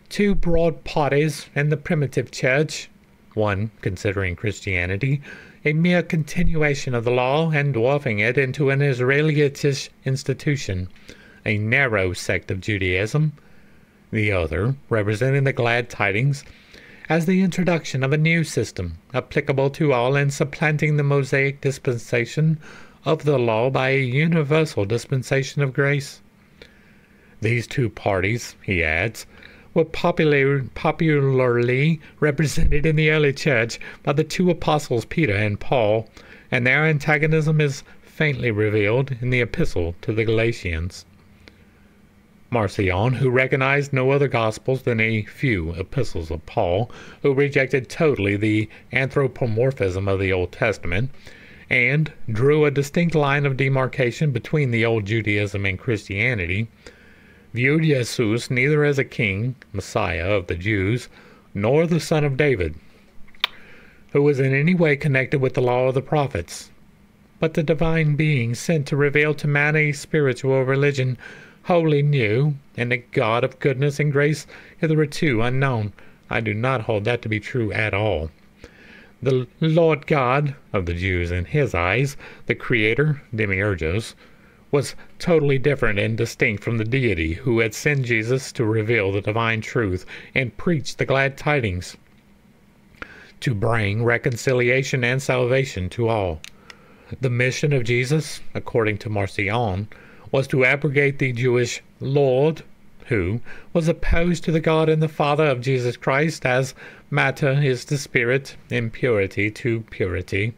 two broad parties in the primitive church one considering Christianity a mere continuation of the law and dwarfing it into an Israelitish institution, a narrow sect of Judaism, the other representing the glad tidings as the introduction of a new system applicable to all and supplanting the Mosaic dispensation of the law by a universal dispensation of grace. These two parties, he adds, were popular, popularly represented in the early church by the two apostles Peter and Paul, and their antagonism is faintly revealed in the epistle to the Galatians. Marcion, who recognized no other gospels than a few epistles of Paul, who rejected totally the anthropomorphism of the Old Testament, and drew a distinct line of demarcation between the old Judaism and Christianity, viewed Jesus neither as a king, Messiah of the Jews, nor the son of David, who was in any way connected with the law of the prophets, but the divine being sent to reveal to man a spiritual religion wholly new, and a God of goodness and grace hitherto unknown. I do not hold that to be true at all. The Lord God of the Jews in his eyes, the Creator, Demiurgos, was totally different and distinct from the deity who had sent Jesus to reveal the divine truth and preach the glad tidings, to bring reconciliation and salvation to all. The mission of Jesus, according to Marcion, was to abrogate the Jewish Lord, who was opposed to the God and the Father of Jesus Christ, as matter is to spirit, impurity to purity.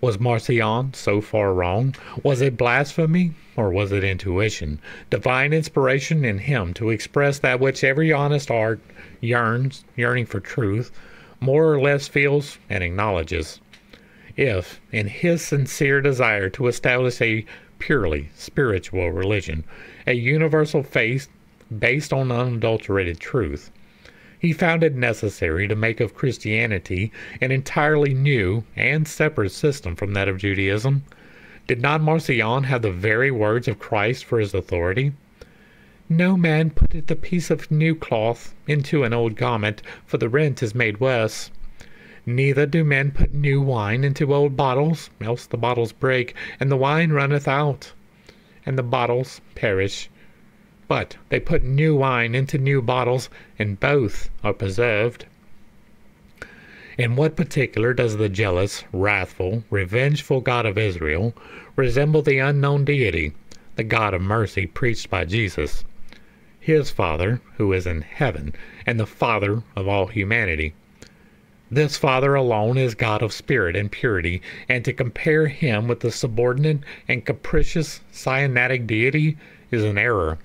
Was Marcion so far wrong? Was it blasphemy, or was it intuition, divine inspiration in him to express that which every honest art yearns, yearning for truth, more or less feels and acknowledges? If, in his sincere desire to establish a purely spiritual religion, a universal faith based on unadulterated truth, he found it necessary to make of Christianity an entirely new and separate system from that of Judaism. Did not Marcion have the very words of Christ for his authority? No man putteth a piece of new cloth into an old garment, for the rent is made worse. Neither do men put new wine into old bottles, else the bottles break, and the wine runneth out, and the bottles perish. But they put new wine into new bottles, and both are preserved. In what particular does the jealous, wrathful, revengeful God of Israel resemble the unknown deity, the God of mercy preached by Jesus? His Father, who is in heaven, and the Father of all humanity. This Father alone is God of spirit and purity, and to compare him with the subordinate and capricious Sinaitic deity is an error.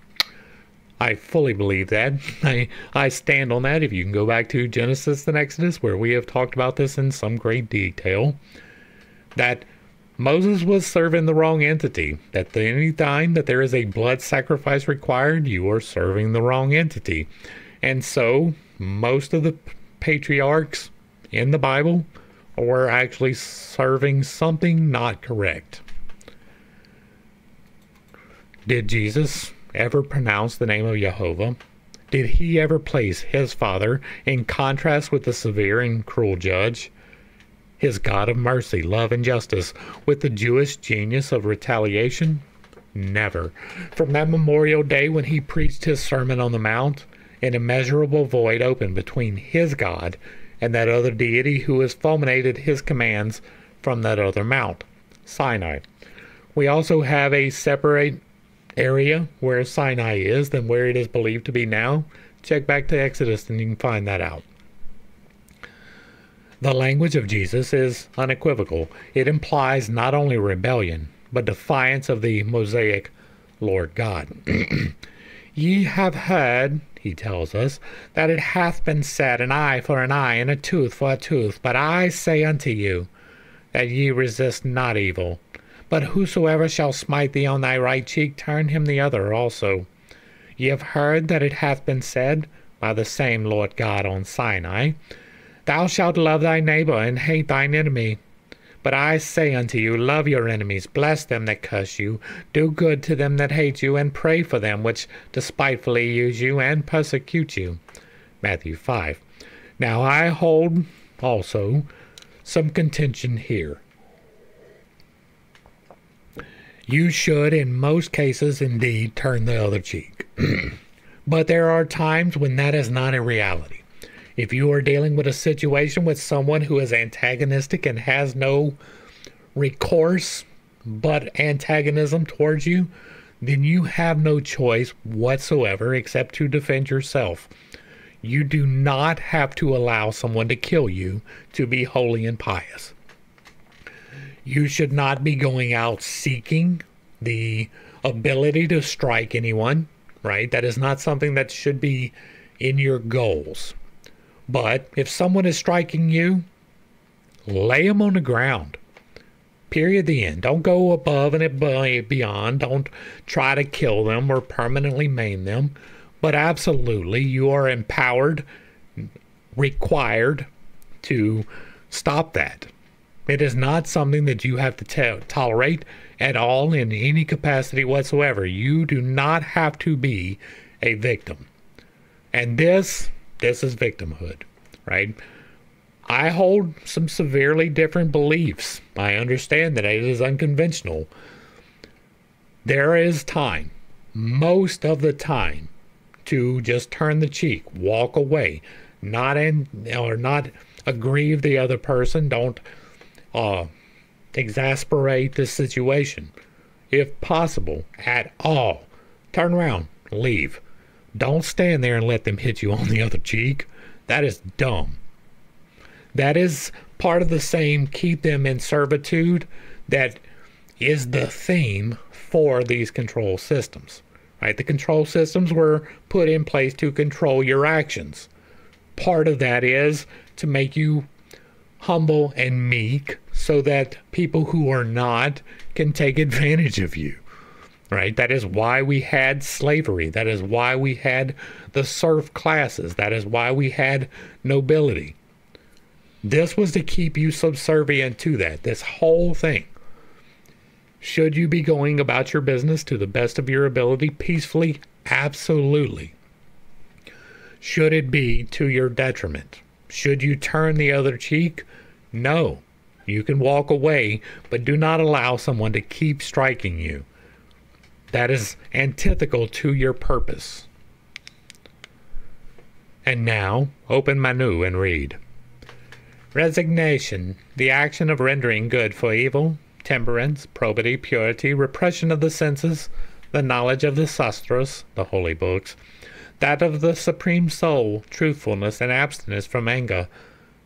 I fully believe that. I, I stand on that. If you can go back to Genesis and Exodus, where we have talked about this in some great detail, that Moses was serving the wrong entity. That any time that there is a blood sacrifice required, you are serving the wrong entity. And so, most of the patriarchs in the Bible or actually serving something not correct. Did Jesus ever pronounce the name of Jehovah? Did he ever place his father in contrast with the severe and cruel judge? His God of mercy, love, and justice with the Jewish genius of retaliation? Never. From that memorial day when he preached his Sermon on the Mount, an immeasurable void opened between his God and that other deity who has fulminated his commands from that other mount, Sinai. We also have a separate area where Sinai is than where it is believed to be now, check back to Exodus and you can find that out. The language of Jesus is unequivocal. It implies not only rebellion, but defiance of the Mosaic Lord God. Ye have heard, he tells us, that it hath been said, An eye for an eye, and a tooth for a tooth. But I say unto you, that ye resist not evil. But whosoever shall smite thee on thy right cheek, turn him the other also. Ye have heard that it hath been said by the same Lord God on Sinai, Thou shalt love thy neighbor and hate thine enemy. But I say unto you, love your enemies, bless them that curse you, do good to them that hate you, and pray for them which despitefully use you and persecute you. Matthew 5. Now I hold also some contention here. You should, in most cases, indeed turn the other cheek. but there are times when that is not a reality. If you are dealing with a situation with someone who is antagonistic and has no recourse but antagonism towards you, then you have no choice whatsoever except to defend yourself. You do not have to allow someone to kill you to be holy and pious. You should not be going out seeking the ability to strike anyone, right? That is not something that should be in your goals. But if someone is striking you, lay them on the ground. Period. The end. Don't go above and beyond. Don't try to kill them or permanently maim them. But absolutely, you are empowered, required to stop that. It is not something that you have to tolerate at all in any capacity whatsoever. You do not have to be a victim. And this, this is victimhood, right? I hold some severely different beliefs. I understand that it is unconventional. There is time, most of the time, to just turn the cheek, walk away, not in or not aggrieve the other person. Don't uh, exasperate the situation. If possible, at all, turn around, leave. Don't stand there and let them hit you on the other cheek. That is dumb. That is part of the same keep them in servitude that is the theme for these control systems. Right? The control systems were put in place to control your actions. Part of that is to make you humble and meek so that people who are not can take advantage of you. Right? That is why we had slavery. That is why we had the serf classes. That is why we had nobility. This was to keep you subservient to that, this whole thing. Should you be going about your business to the best of your ability peacefully? Absolutely. Should it be to your detriment? Should you turn the other cheek? No. You can walk away, but do not allow someone to keep striking you. That is antithetical to your purpose. And now, open Manu and read. Resignation, the action of rendering good for evil, temperance, probity, purity, repression of the senses, the knowledge of the sastras, the holy books, that of the supreme soul, truthfulness, and abstinence from anger.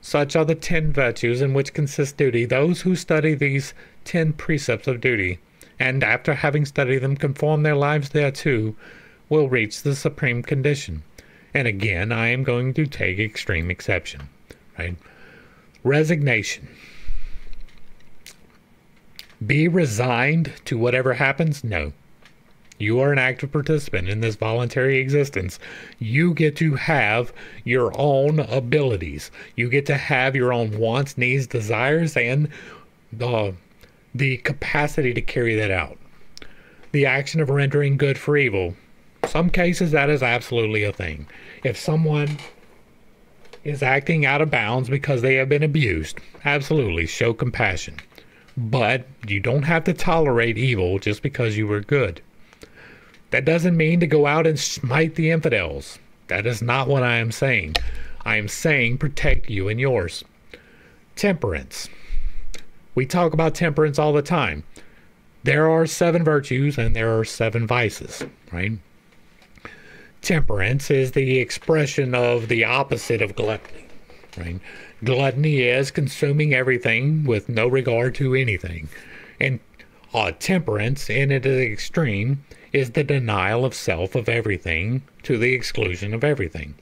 Such are the ten virtues in which consists duty. Those who study these ten precepts of duty, and after having studied them conform their lives thereto, will reach the supreme condition. And again, I am going to take extreme exception. Right? Resignation. Be resigned to whatever happens? No. You are an active participant in this voluntary existence. You get to have your own abilities. You get to have your own wants, needs, desires, and the, the capacity to carry that out. The action of rendering good for evil. Some cases that is absolutely a thing. If someone is acting out of bounds because they have been abused, absolutely show compassion. But you don't have to tolerate evil just because you were good. That doesn't mean to go out and smite the infidels. That is not what I am saying. I am saying protect you and yours. Temperance. We talk about temperance all the time. There are seven virtues and there are seven vices, right? Temperance is the expression of the opposite of gluttony, right? Gluttony is consuming everything with no regard to anything. And uh, temperance, in its extreme, is the denial of self of everything to the exclusion of everything.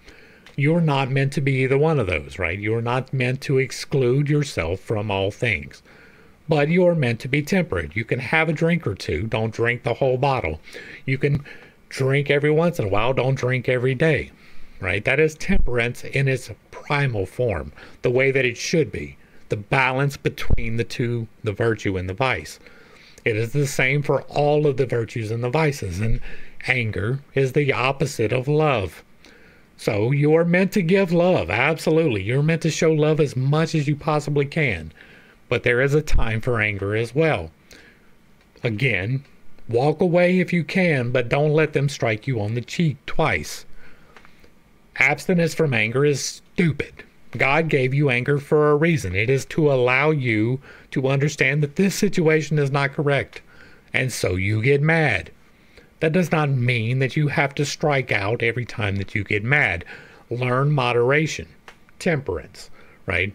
You're not meant to be either one of those, right? You're not meant to exclude yourself from all things. But you're meant to be temperate. You can have a drink or two. Don't drink the whole bottle. You can drink every once in a while. Don't drink every day, right? That is temperance in its primal form, the way that it should be. The balance between the two, the virtue and the vice. It is the same for all of the virtues and the vices, and anger is the opposite of love. So you are meant to give love, absolutely. You're meant to show love as much as you possibly can. But there is a time for anger as well. Again, walk away if you can, but don't let them strike you on the cheek twice. Abstinence from anger is stupid. God gave you anger for a reason. It is to allow you to understand that this situation is not correct. And so you get mad. That does not mean that you have to strike out every time that you get mad. Learn moderation, temperance, right?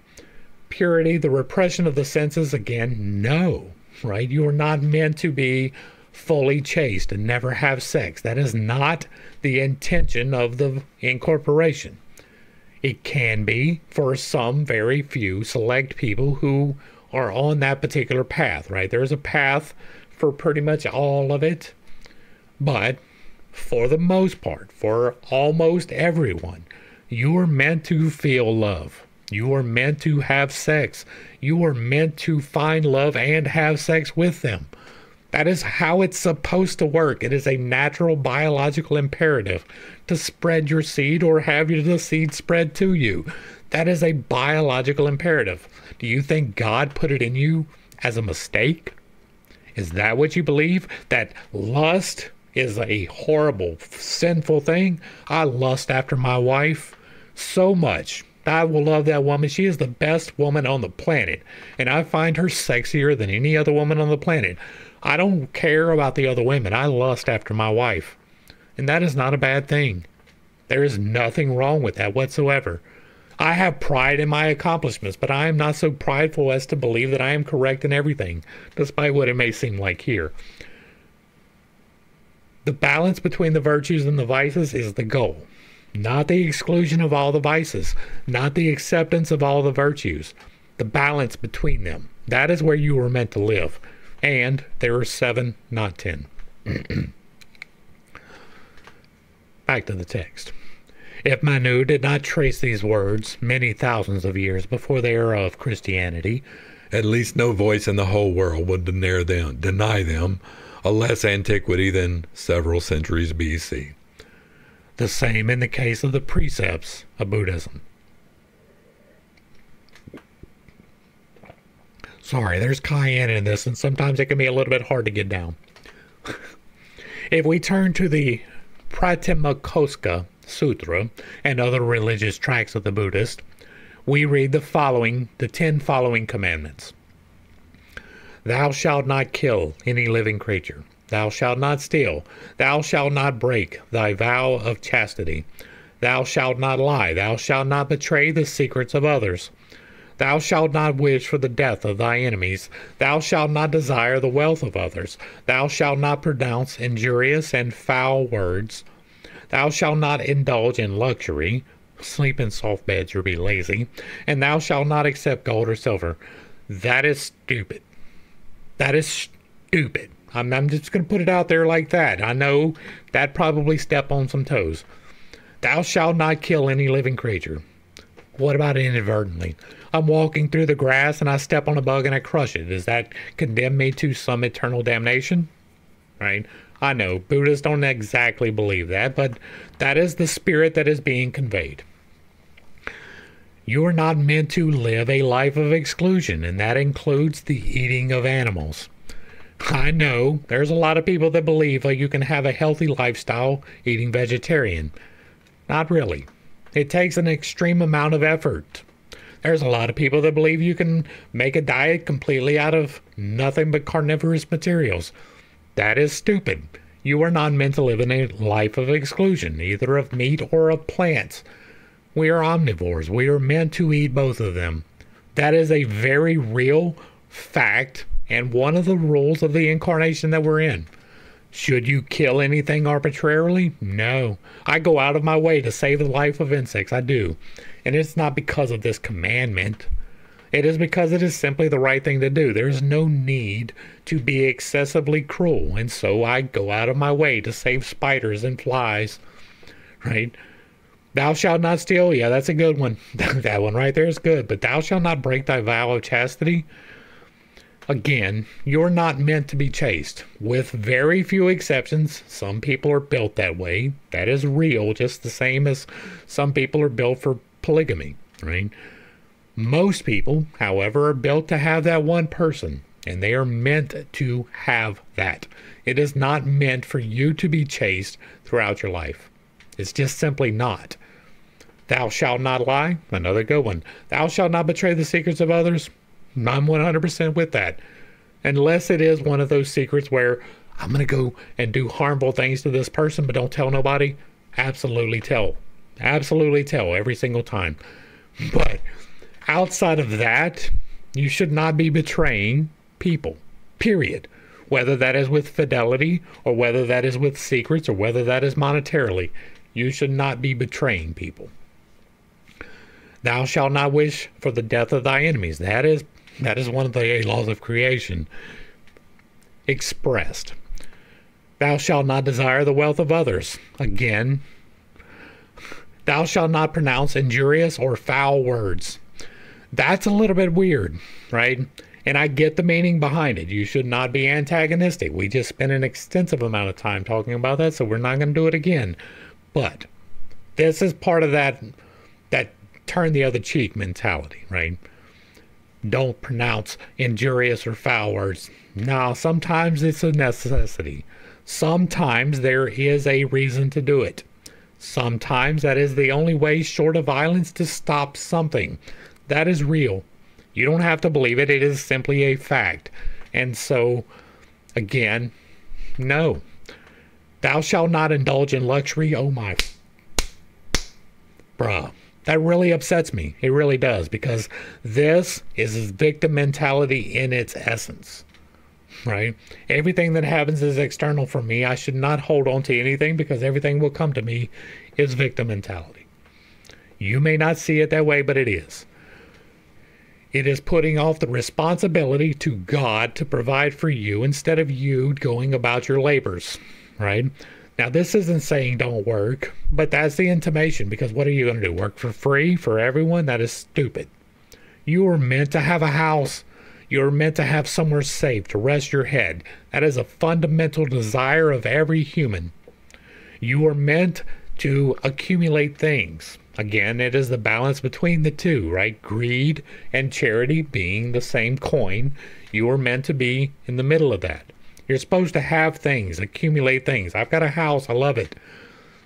Purity, the repression of the senses, again, no, right? You are not meant to be fully chaste and never have sex. That is not the intention of the incorporation. It can be for some very few select people who are on that particular path, right? There's a path for pretty much all of it. But for the most part, for almost everyone, you are meant to feel love. You are meant to have sex. You are meant to find love and have sex with them. That is how it's supposed to work. It is a natural biological imperative to spread your seed or have the seed spread to you. That is a biological imperative. Do you think God put it in you as a mistake? Is that what you believe? That lust is a horrible, sinful thing? I lust after my wife so much. I will love that woman. She is the best woman on the planet, and I find her sexier than any other woman on the planet. I don't care about the other women. I lust after my wife. And that is not a bad thing. There is nothing wrong with that whatsoever. I have pride in my accomplishments, but I am not so prideful as to believe that I am correct in everything, despite what it may seem like here. The balance between the virtues and the vices is the goal, not the exclusion of all the vices, not the acceptance of all the virtues. The balance between them. That is where you were meant to live. And there are seven, not ten. Back to the text. If Manu did not trace these words many thousands of years before the era of Christianity, at least no voice in the whole world would deny them, deny them a less antiquity than several centuries BC. The same in the case of the precepts of Buddhism. Sorry, there's cayenne in this, and sometimes it can be a little bit hard to get down. If we turn to the Pratimokkha Sutra and other religious tracts of the Buddhist, we read the following, the ten following commandments. Thou shalt not kill any living creature. Thou shalt not steal. Thou shalt not break thy vow of chastity. Thou shalt not lie. Thou shalt not betray the secrets of others. Thou shalt not wish for the death of thy enemies. Thou shalt not desire the wealth of others. Thou shalt not pronounce injurious and foul words. Thou shalt not indulge in luxury, sleep in soft beds or be lazy, and thou shalt not accept gold or silver. That is stupid. That is stupid. I'm, I'm just going to put it out there like that. I know that probably step on some toes. Thou shalt not kill any living creature. What about inadvertently? I'm walking through the grass and I step on a bug and I crush it. Does that condemn me to some eternal damnation? Right? I know Buddhists don't exactly believe that, but that is the spirit that is being conveyed. You are not meant to live a life of exclusion, and that includes the eating of animals. I know there's a lot of people that believe that you can have a healthy lifestyle eating vegetarian. Not really. It takes an extreme amount of effort. There's a lot of people that believe you can make a diet completely out of nothing but carnivorous materials. That is stupid. You are not meant to live in a life of exclusion, either of meat or of plants. We are omnivores. We are meant to eat both of them. That is a very real fact and one of the rules of the incarnation that we're in. Should you kill anything arbitrarily? No. I go out of my way to save the life of insects. I do. And it's not because of this commandment. It is because it is simply the right thing to do. There is no need to be excessively cruel, and so I go out of my way to save spiders and flies. Right? Thou shalt not steal. Yeah, that's a good one. that one right there is good. But thou shalt not break thy vow of chastity. Again, you're not meant to be chaste. With very few exceptions, some people are built that way. That is real, just the same as some people are built for polygamy, right? Most people, however, are built to have that one person, and they are meant to have that. It is not meant for you to be chaste throughout your life. It's just simply not. Thou shalt not lie, another good one. Thou shalt not betray the secrets of others. I'm 100% with that. Unless it is one of those secrets where I'm going to go and do harmful things to this person, but don't tell nobody. Absolutely tell. Absolutely tell every single time. But outside of that, you should not be betraying people, period. Whether that is with fidelity or whether that is with secrets or whether that is monetarily, you should not be betraying people. Thou shalt not wish for the death of thy enemies. That is that is one of the laws of creation expressed. Thou shalt not desire the wealth of others. Again, thou shalt not pronounce injurious or foul words. That's a little bit weird, right? And I get the meaning behind it. You should not be antagonistic. We just spent an extensive amount of time talking about that, so we're not going to do it again. But this is part of that that turn the other cheek mentality, right? Don't pronounce injurious or foul words. Now, sometimes it's a necessity. Sometimes there is a reason to do it. Sometimes that is the only way, short of violence, to stop something. That is real. You don't have to believe it, it is simply a fact. And so, again, no. Thou shalt not indulge in luxury. Oh my. Bruh. That really upsets me. It really does because this is victim mentality in its essence. Right? Everything that happens is external for me. I should not hold on to anything because everything will come to me is victim mentality. You may not see it that way, but it is. It is putting off the responsibility to God to provide for you instead of you going about your labors, right? Now, this isn't saying don't work, but that's the intimation because what are you going to do? Work for free for everyone? That is stupid. You are meant to have a house. You're meant to have somewhere safe to rest your head. That is a fundamental desire of every human. You are meant to accumulate things. Again, it is the balance between the two, right? Greed and charity being the same coin. You are meant to be in the middle of that. You're supposed to have things, accumulate things. I've got a house, I love it.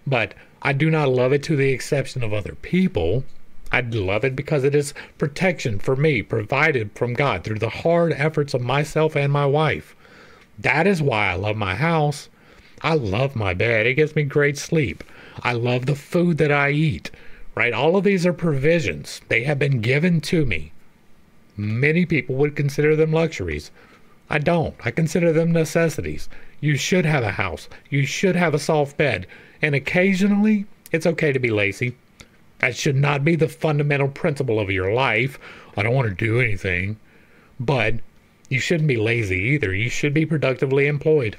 But I do not love it to the exception of other people. I love it because it is protection for me, provided from God through the hard efforts of myself and my wife. That is why I love my house. I love my bed. It gives me great sleep. I love the food that I eat, right? All of these are provisions. They have been given to me. Many people would consider them luxuries. I don't. I consider them necessities. You should have a house. You should have a soft bed. And occasionally, it's okay to be lazy. That should not be the fundamental principle of your life. I don't want to do anything. But you shouldn't be lazy either. You should be productively employed.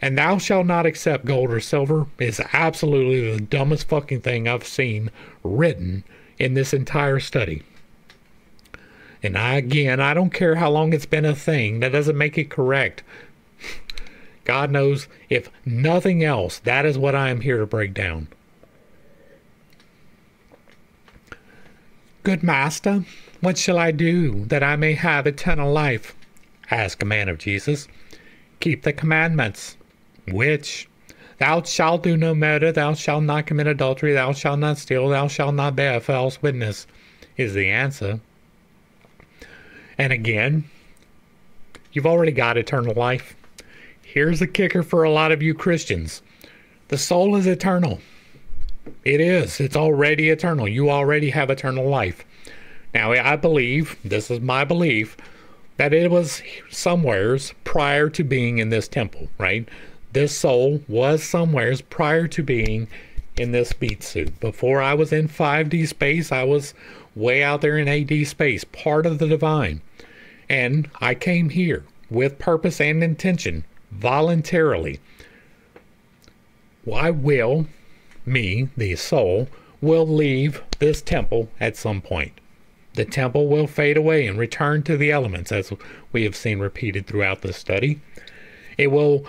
And thou shalt not accept gold or silver is absolutely the dumbest fucking thing I've seen written in this entire study. And I, again, I don't care how long it's been a thing, that doesn't make it correct. God knows, if nothing else, that is what I am here to break down. Good master, what shall I do that I may have eternal life? asked a man of Jesus. Keep the commandments. Which? Thou shalt do no murder, thou shalt not commit adultery, thou shalt not steal, thou shalt not bear false witness, is the answer. And again, you've already got eternal life. Here's the kicker for a lot of you Christians the soul is eternal. It is. It's already eternal. You already have eternal life. Now, I believe, this is my belief, that it was somewheres prior to being in this temple, right? This soul was somewheres prior to being in this beat suit. Before I was in 5D space, I was way out there in AD space, part of the divine. And I came here with purpose and intention, voluntarily. Why will me, the soul, will leave this temple at some point. The temple will fade away and return to the elements, as we have seen repeated throughout the study. It will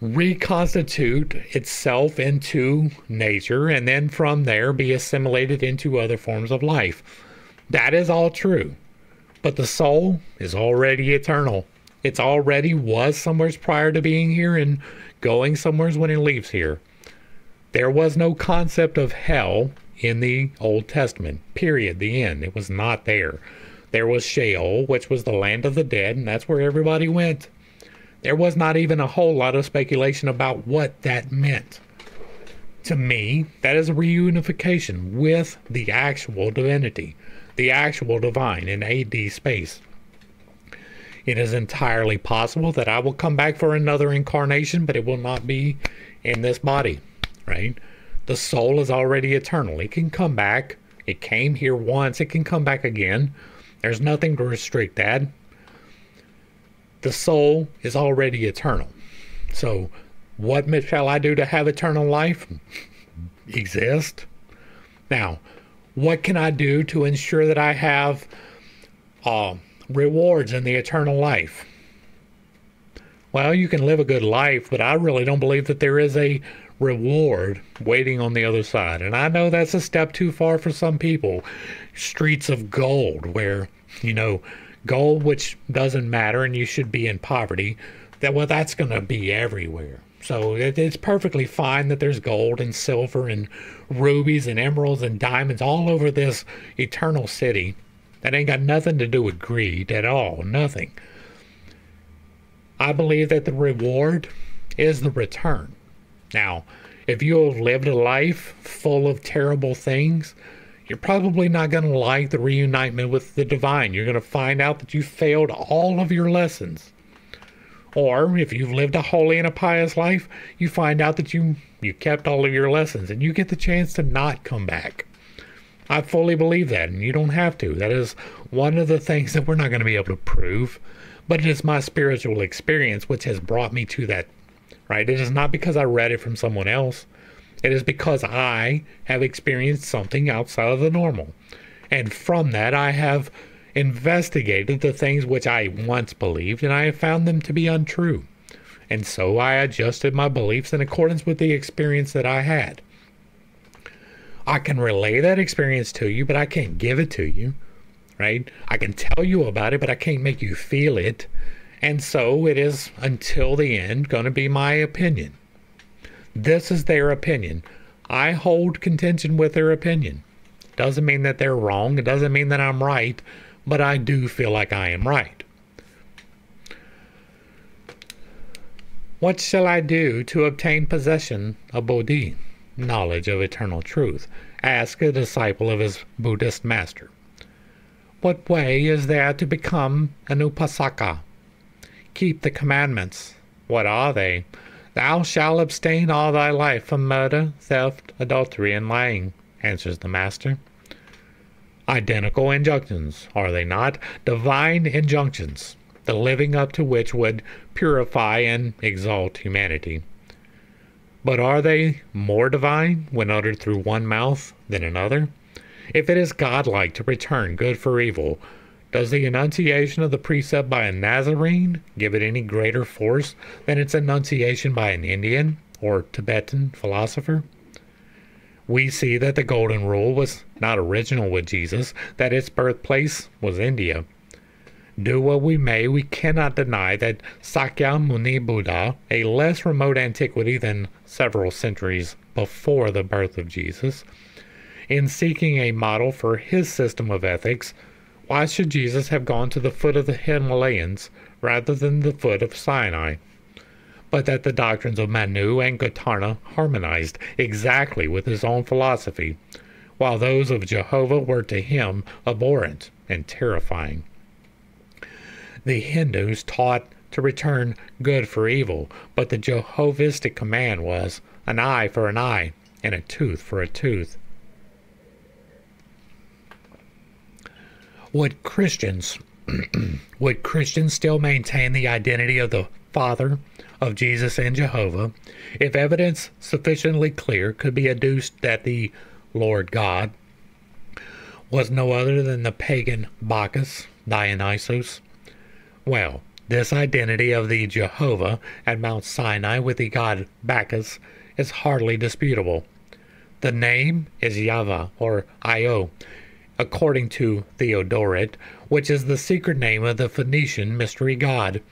reconstitute itself into nature and then from there be assimilated into other forms of life. That is all true. But the soul is already eternal. It's already was somewheres prior to being here and going somewheres when it leaves here. There was no concept of hell in the Old Testament, period. The end. It was not there. There was Sheol, which was the land of the dead, and that's where everybody went. There was not even a whole lot of speculation about what that meant. To me, that is a reunification with the actual divinity, the actual divine in AD space. It is entirely possible that I will come back for another incarnation, but it will not be in this body right? The soul is already eternal. It can come back. It came here once. It can come back again. There's nothing to restrict that. The soul is already eternal. So, what shall I do to have eternal life? Exist. Now, what can I do to ensure that I have uh, rewards in the eternal life? Well, you can live a good life, but I really don't believe that there is a reward waiting on the other side. And I know that's a step too far for some people. Streets of gold, where, you know, gold which doesn't matter and you should be in poverty, that well that's going to be everywhere. So it, it's perfectly fine that there's gold and silver and rubies and emeralds and diamonds all over this eternal city. That ain't got nothing to do with greed at all, nothing. I believe that the reward is the return. Now, if you have lived a life full of terrible things, you're probably not going to like the reunitement with the divine. You're going to find out that you failed all of your lessons. Or if you've lived a holy and a pious life, you find out that you you kept all of your lessons and you get the chance to not come back. I fully believe that, and you don't have to. That is one of the things that we're not going to be able to prove, but it is my spiritual experience which has brought me to that right? It is not because I read it from someone else. It is because I have experienced something outside of the normal. And from that, I have investigated the things which I once believed, and I have found them to be untrue. And so I adjusted my beliefs in accordance with the experience that I had. I can relay that experience to you, but I can't give it to you, right? I can tell you about it, but I can't make you feel it. And so it is until the end going to be my opinion. This is their opinion. I hold contention with their opinion. Doesn't mean that they're wrong. It doesn't mean that I'm right, but I do feel like I am right. What shall I do to obtain possession of Bodhi, knowledge of eternal truth? Ask a disciple of his Buddhist master. What way is there to become an upasaka? Keep the commandments. What are they? Thou shalt abstain all thy life from murder, theft, adultery, and lying, answers the master. Identical injunctions, are they not? Divine injunctions the living up to which would purify and exalt humanity. But are they more divine when uttered through one mouth than another? If it is godlike to return good for evil, does the enunciation of the precept by a Nazarene give it any greater force than its enunciation by an Indian or Tibetan philosopher? We see that the Golden Rule was not original with Jesus, that its birthplace was India. Do what we may, we cannot deny that Sakyamuni Buddha, a less remote antiquity than several centuries before the birth of Jesus, in seeking a model for his system of ethics, why should Jesus have gone to the foot of the Himalayas rather than the foot of Sinai? But that the doctrines of Manu and Gautama harmonized exactly with his own philosophy, while those of Jehovah were to him abhorrent and terrifying the Hindus taught to return good for evil, but the Jehovistic command was an eye for an eye and a tooth for a tooth. Would Christians would Christians still maintain the identity of the Father of Jesus and Jehovah if evidence sufficiently clear could be adduced that the Lord God was no other than the pagan Bacchus, Dionysos, well, this identity of the Jehovah at Mount Sinai with the god Bacchus is hardly disputable. The name is Yahweh or Io, according to Theodoret, which is the secret name of the Phoenician mystery god,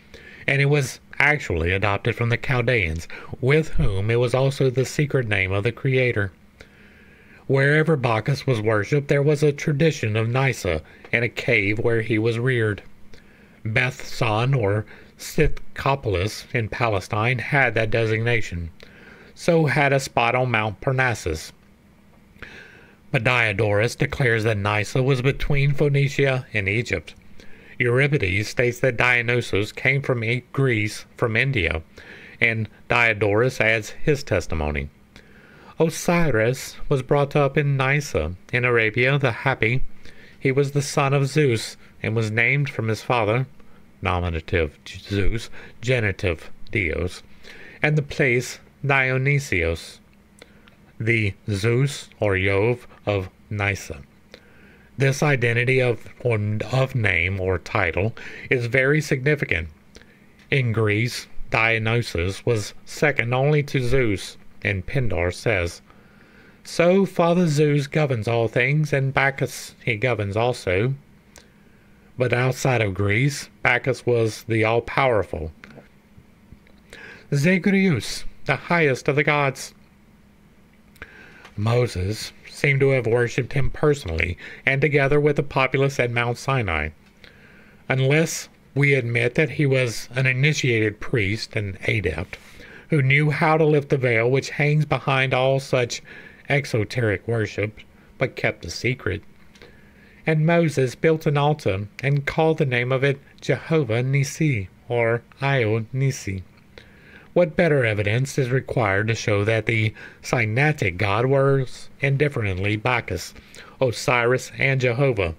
and it was actually adopted from the Chaldeans, with whom it was also the secret name of the Creator. Wherever Bacchus was worshipped, there was a tradition of Nysa and a cave where he was reared. Bethsan or Scythopolis in Palestine had that designation. So had a spot on Mount Parnassus. But Diodorus declares that Nysa was between Phoenicia and Egypt. Euripides states that Dionysus came from Greece from India, and Diodorus adds his testimony. Osiris was brought up in Nysa, in Arabia the Happy. He was the son of Zeus, and was named from his father, nominative Zeus, genitive Dios, and the place Dionysios, the Zeus or Jove of Nysa. This identity of, of name or title is very significant. In Greece, Dionysus was second only to Zeus, and Pindar says, So Father Zeus governs all things, and Bacchus he governs also, but outside of Greece, Bacchus was the all powerful. Zagreus, the highest of the gods. Moses seemed to have worshipped him personally and together with the populace at Mount Sinai. Unless we admit that he was an initiated priest and adept who knew how to lift the veil which hangs behind all such exoteric worship, but kept the secret. And Moses built an altar and called the name of it Jehovah Nisi, or Io Nisi. What better evidence is required to show that the Sinaitic god was indifferently Bacchus, Osiris, and Jehovah?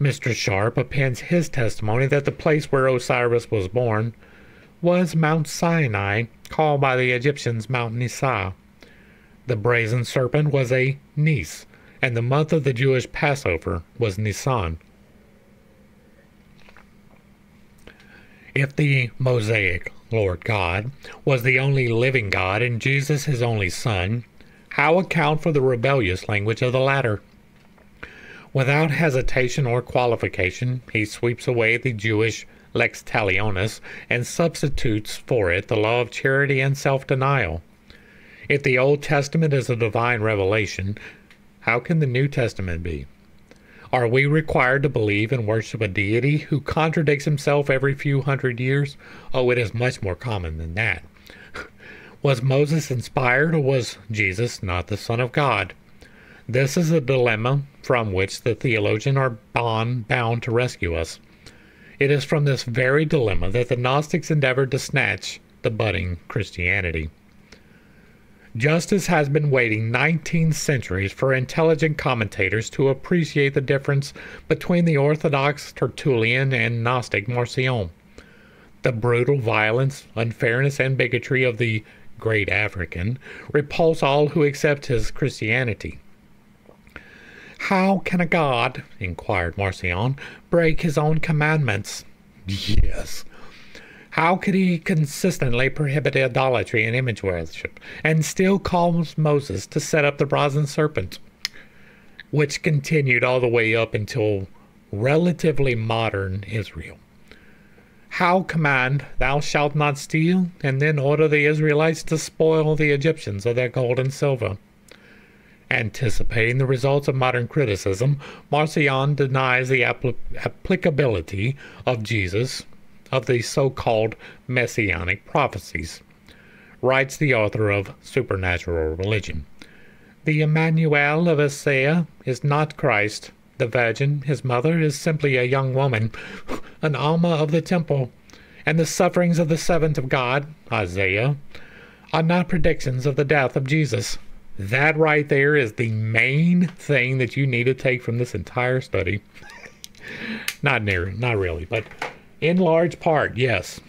Mr. Sharpe appends his testimony that the place where Osiris was born was Mount Sinai, called by the Egyptians Mount Nisa. The brazen serpent was a Nis, and the month of the Jewish Passover was Nisan. If the Mosaic Lord God was the only living God and Jesus his only Son, how account for the rebellious language of the latter? Without hesitation or qualification, he sweeps away the Jewish lex talionis, and substitutes for it the law of charity and self denial. If the Old Testament is a divine revelation, how can the New Testament be? Are we required to believe and worship a deity who contradicts himself every few hundred years? Oh, it is much more common than that. Was Moses inspired or was Jesus not the Son of God? This is a dilemma from which the theologian are bound, bound to rescue us. It is from this very dilemma that the Gnostics endeavored to snatch the budding Christianity. Justice has been waiting 19 centuries for intelligent commentators to appreciate the difference between the Orthodox Tertullian and Gnostic Marcion. The brutal violence, unfairness, and bigotry of the great African repulse all who accept his Christianity. How can a god, inquired Marcion, break his own commandments? Yes. How could he consistently prohibit idolatry and image worship and still cause Moses to set up the brazen serpent, which continued all the way up until relatively modern Israel? How command, Thou shalt not steal, and then order the Israelites to spoil the Egyptians of their gold and silver? Anticipating the results of modern criticism, Marcion denies the apl- applicability of Jesus of the so called messianic prophecies. Writes the author of Supernatural Religion. The Emmanuel of Isaiah is not Christ. The Virgin, his mother, is simply a young woman, an Alma of the temple. And the sufferings of the servant of God, Isaiah, are not predictions of the death of Jesus. That right there is the main thing that you need to take from this entire study. not near, not really, but in large part, yes.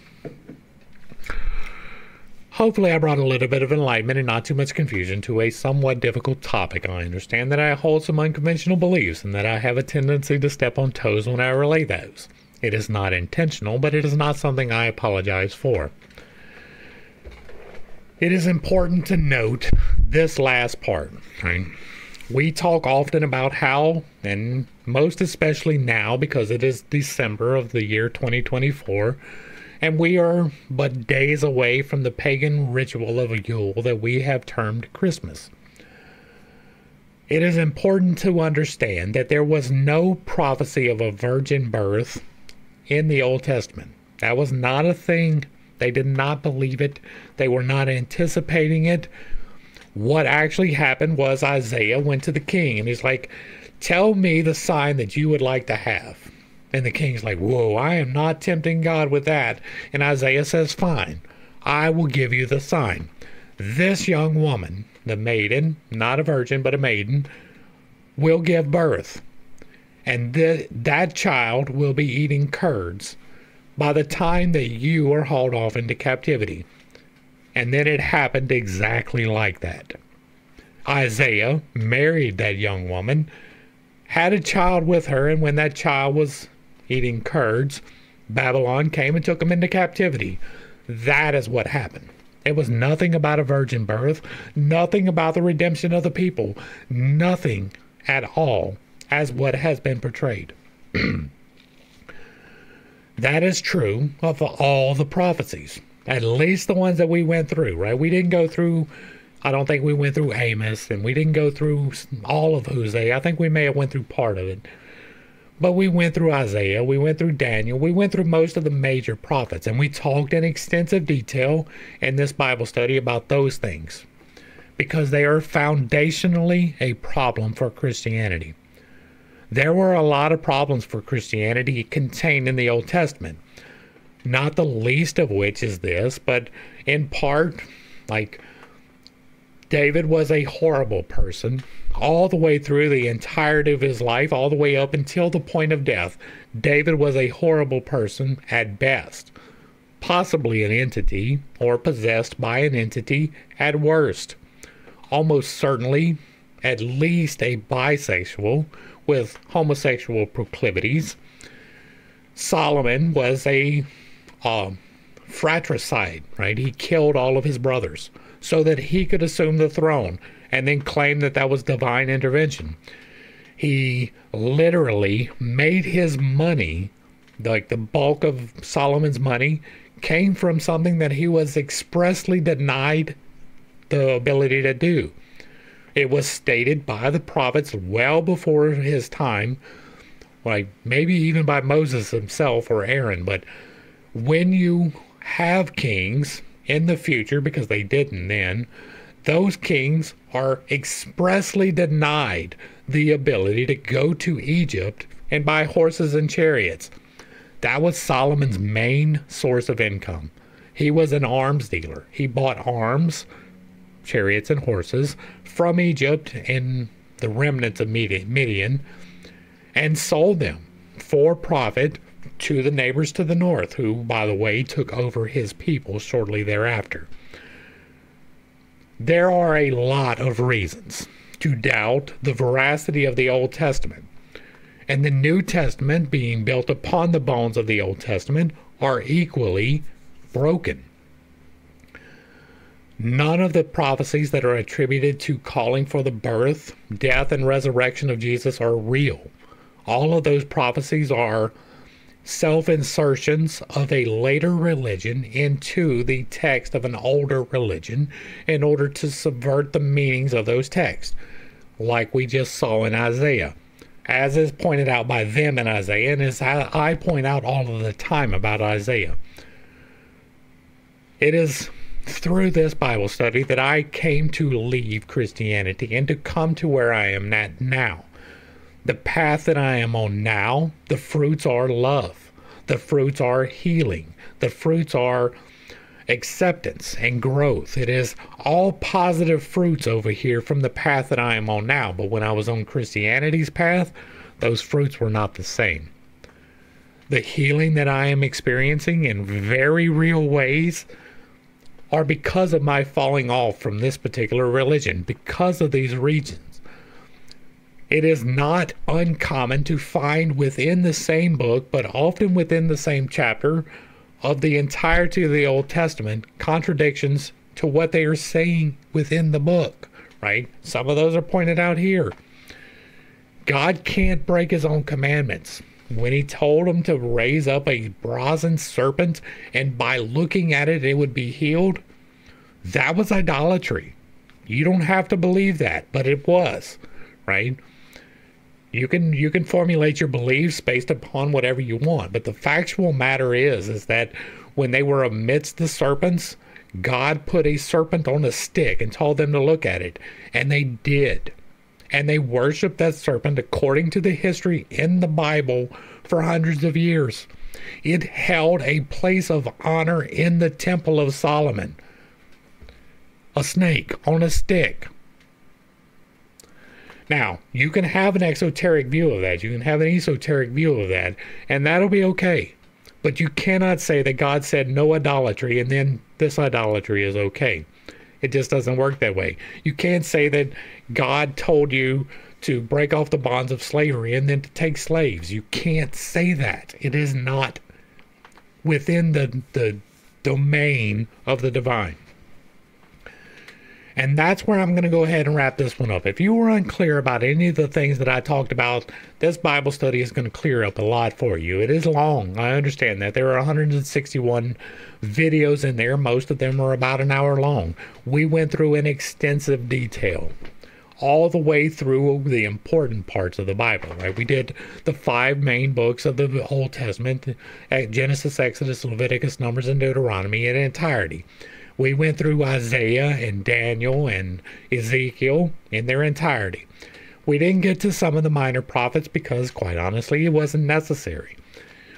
Hopefully, I brought a little bit of enlightenment and not too much confusion to a somewhat difficult topic. I understand that I hold some unconventional beliefs and that I have a tendency to step on toes when I relay those. It is not intentional, but it is not something I apologize for. It is important to note this last part. Right? We talk often about how, and most especially now because it is December of the year 2024, and we are but days away from the pagan ritual of a Yule that we have termed Christmas. It is important to understand that there was no prophecy of a virgin birth in the Old Testament. That was not a thing they did not believe it. They were not anticipating it. What actually happened was Isaiah went to the king and he's like, Tell me the sign that you would like to have. And the king's like, Whoa, I am not tempting God with that. And Isaiah says, Fine, I will give you the sign. This young woman, the maiden, not a virgin, but a maiden, will give birth. And th- that child will be eating curds by the time that you are hauled off into captivity. And then it happened exactly like that. Isaiah married that young woman, had a child with her, and when that child was eating curds, Babylon came and took him into captivity. That is what happened. It was nothing about a virgin birth, nothing about the redemption of the people, nothing at all as what has been portrayed. That is true of all the prophecies, at least the ones that we went through, right? We didn't go through, I don't think we went through Amos, and we didn't go through all of Hosea. I think we may have went through part of it. But we went through Isaiah, we went through Daniel, we went through most of the major prophets, and we talked in extensive detail in this Bible study about those things because they are foundationally a problem for Christianity. There were a lot of problems for Christianity contained in the Old Testament. Not the least of which is this, but in part, like David was a horrible person all the way through the entirety of his life, all the way up until the point of death. David was a horrible person at best, possibly an entity or possessed by an entity at worst. Almost certainly, at least a bisexual with homosexual proclivities. Solomon was a uh, fratricide, right? He killed all of his brothers so that he could assume the throne and then claim that that was divine intervention. He literally made his money like the bulk of Solomon's money came from something that he was expressly denied the ability to do. It was stated by the prophets well before his time, like maybe even by Moses himself or Aaron, but when you have kings in the future, because they didn't then, those kings are expressly denied the ability to go to Egypt and buy horses and chariots. That was Solomon's hmm. main source of income. He was an arms dealer. He bought arms, chariots, and horses from Egypt and the remnants of Midian and sold them for profit to the neighbors to the north, who, by the way, took over his people shortly thereafter. There are a lot of reasons to doubt the veracity of the Old Testament and the New Testament being built upon the bones of the Old Testament are equally broken. None of the prophecies that are attributed to calling for the birth, death, and resurrection of Jesus are real. All of those prophecies are self insertions of a later religion into the text of an older religion in order to subvert the meanings of those texts, like we just saw in Isaiah as is pointed out by them in Isaiah, and as I point out all of the time about Isaiah. It is through this Bible study that I came to leave Christianity and to come to where I am at now. The path that I am on now, the fruits are love. The fruits are healing. The fruits are acceptance and growth. It is all positive fruits over here from the path that I am on now. But when I was on Christianity's path, those fruits were not the same. The healing that I am experiencing in very real ways are because of my falling off from this particular religion, because of these regions. It is not uncommon to find within the same book, but often within the same chapter, of the entirety of the Old Testament contradictions to what they are saying within the book, right? Some of those are pointed out here. God can't break his own commandments. When he told him to raise up a brazen serpent and by looking at it, it would be healed, that was idolatry. You don't have to believe that, but it was, right? You can you can formulate your beliefs based upon whatever you want but the factual matter is is that when they were amidst the serpents god put a serpent on a stick and told them to look at it and they did. And they worshiped that serpent according to the history in the bible for hundreds of years. It held a place of honor in the temple of solomon. A snake on a stick now, you can have an exoteric view of that. You can have an esoteric view of that, and that'll be okay. But you cannot say that God said no idolatry and then this idolatry is okay. It just doesn't work that way. You can't say that God told you to break off the bonds of slavery and then to take slaves. You can't say that. It is not within the, the domain of the divine. And that's where I'm going to go ahead and wrap this one up. If you were unclear about any of the things that I talked about, this Bible study is going to clear up a lot for you. It is long. I understand that. There are 161 videos in there. Most of them are about an hour long. We went through in extensive detail all the way through the important parts of the Bible, right? We did the five main books of the Old Testament Genesis, Exodus, Leviticus, Numbers, and Deuteronomy in entirety. We went through Isaiah and Daniel and Ezekiel in their entirety. We didn't get to some of the minor prophets because, quite honestly, it wasn't necessary.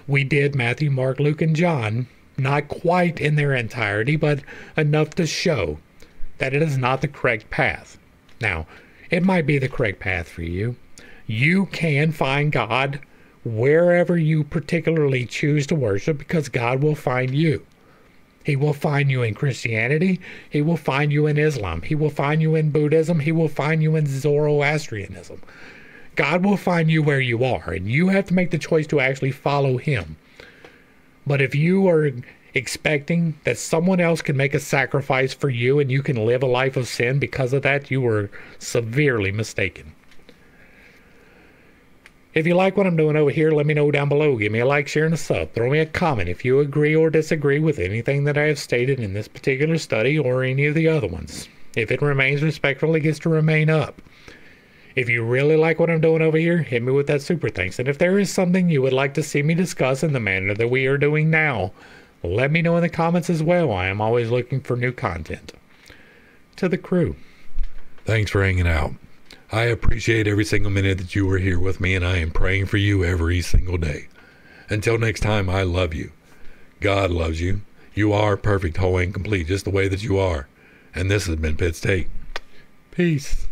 We did Matthew, Mark, Luke, and John, not quite in their entirety, but enough to show that it is not the correct path. Now, it might be the correct path for you. You can find God wherever you particularly choose to worship because God will find you. He will find you in Christianity. He will find you in Islam. He will find you in Buddhism. He will find you in Zoroastrianism. God will find you where you are, and you have to make the choice to actually follow Him. But if you are expecting that someone else can make a sacrifice for you and you can live a life of sin because of that, you were severely mistaken. If you like what I'm doing over here, let me know down below. Give me a like, share, and a sub. Throw me a comment if you agree or disagree with anything that I have stated in this particular study or any of the other ones. If it remains respectful, it gets to remain up. If you really like what I'm doing over here, hit me with that super thanks. And if there is something you would like to see me discuss in the manner that we are doing now, let me know in the comments as well. I am always looking for new content. To the crew. Thanks for hanging out. I appreciate every single minute that you were here with me, and I am praying for you every single day. Until next time, I love you. God loves you. You are perfect, whole, and complete, just the way that you are. And this has been Pitt's Take. Peace.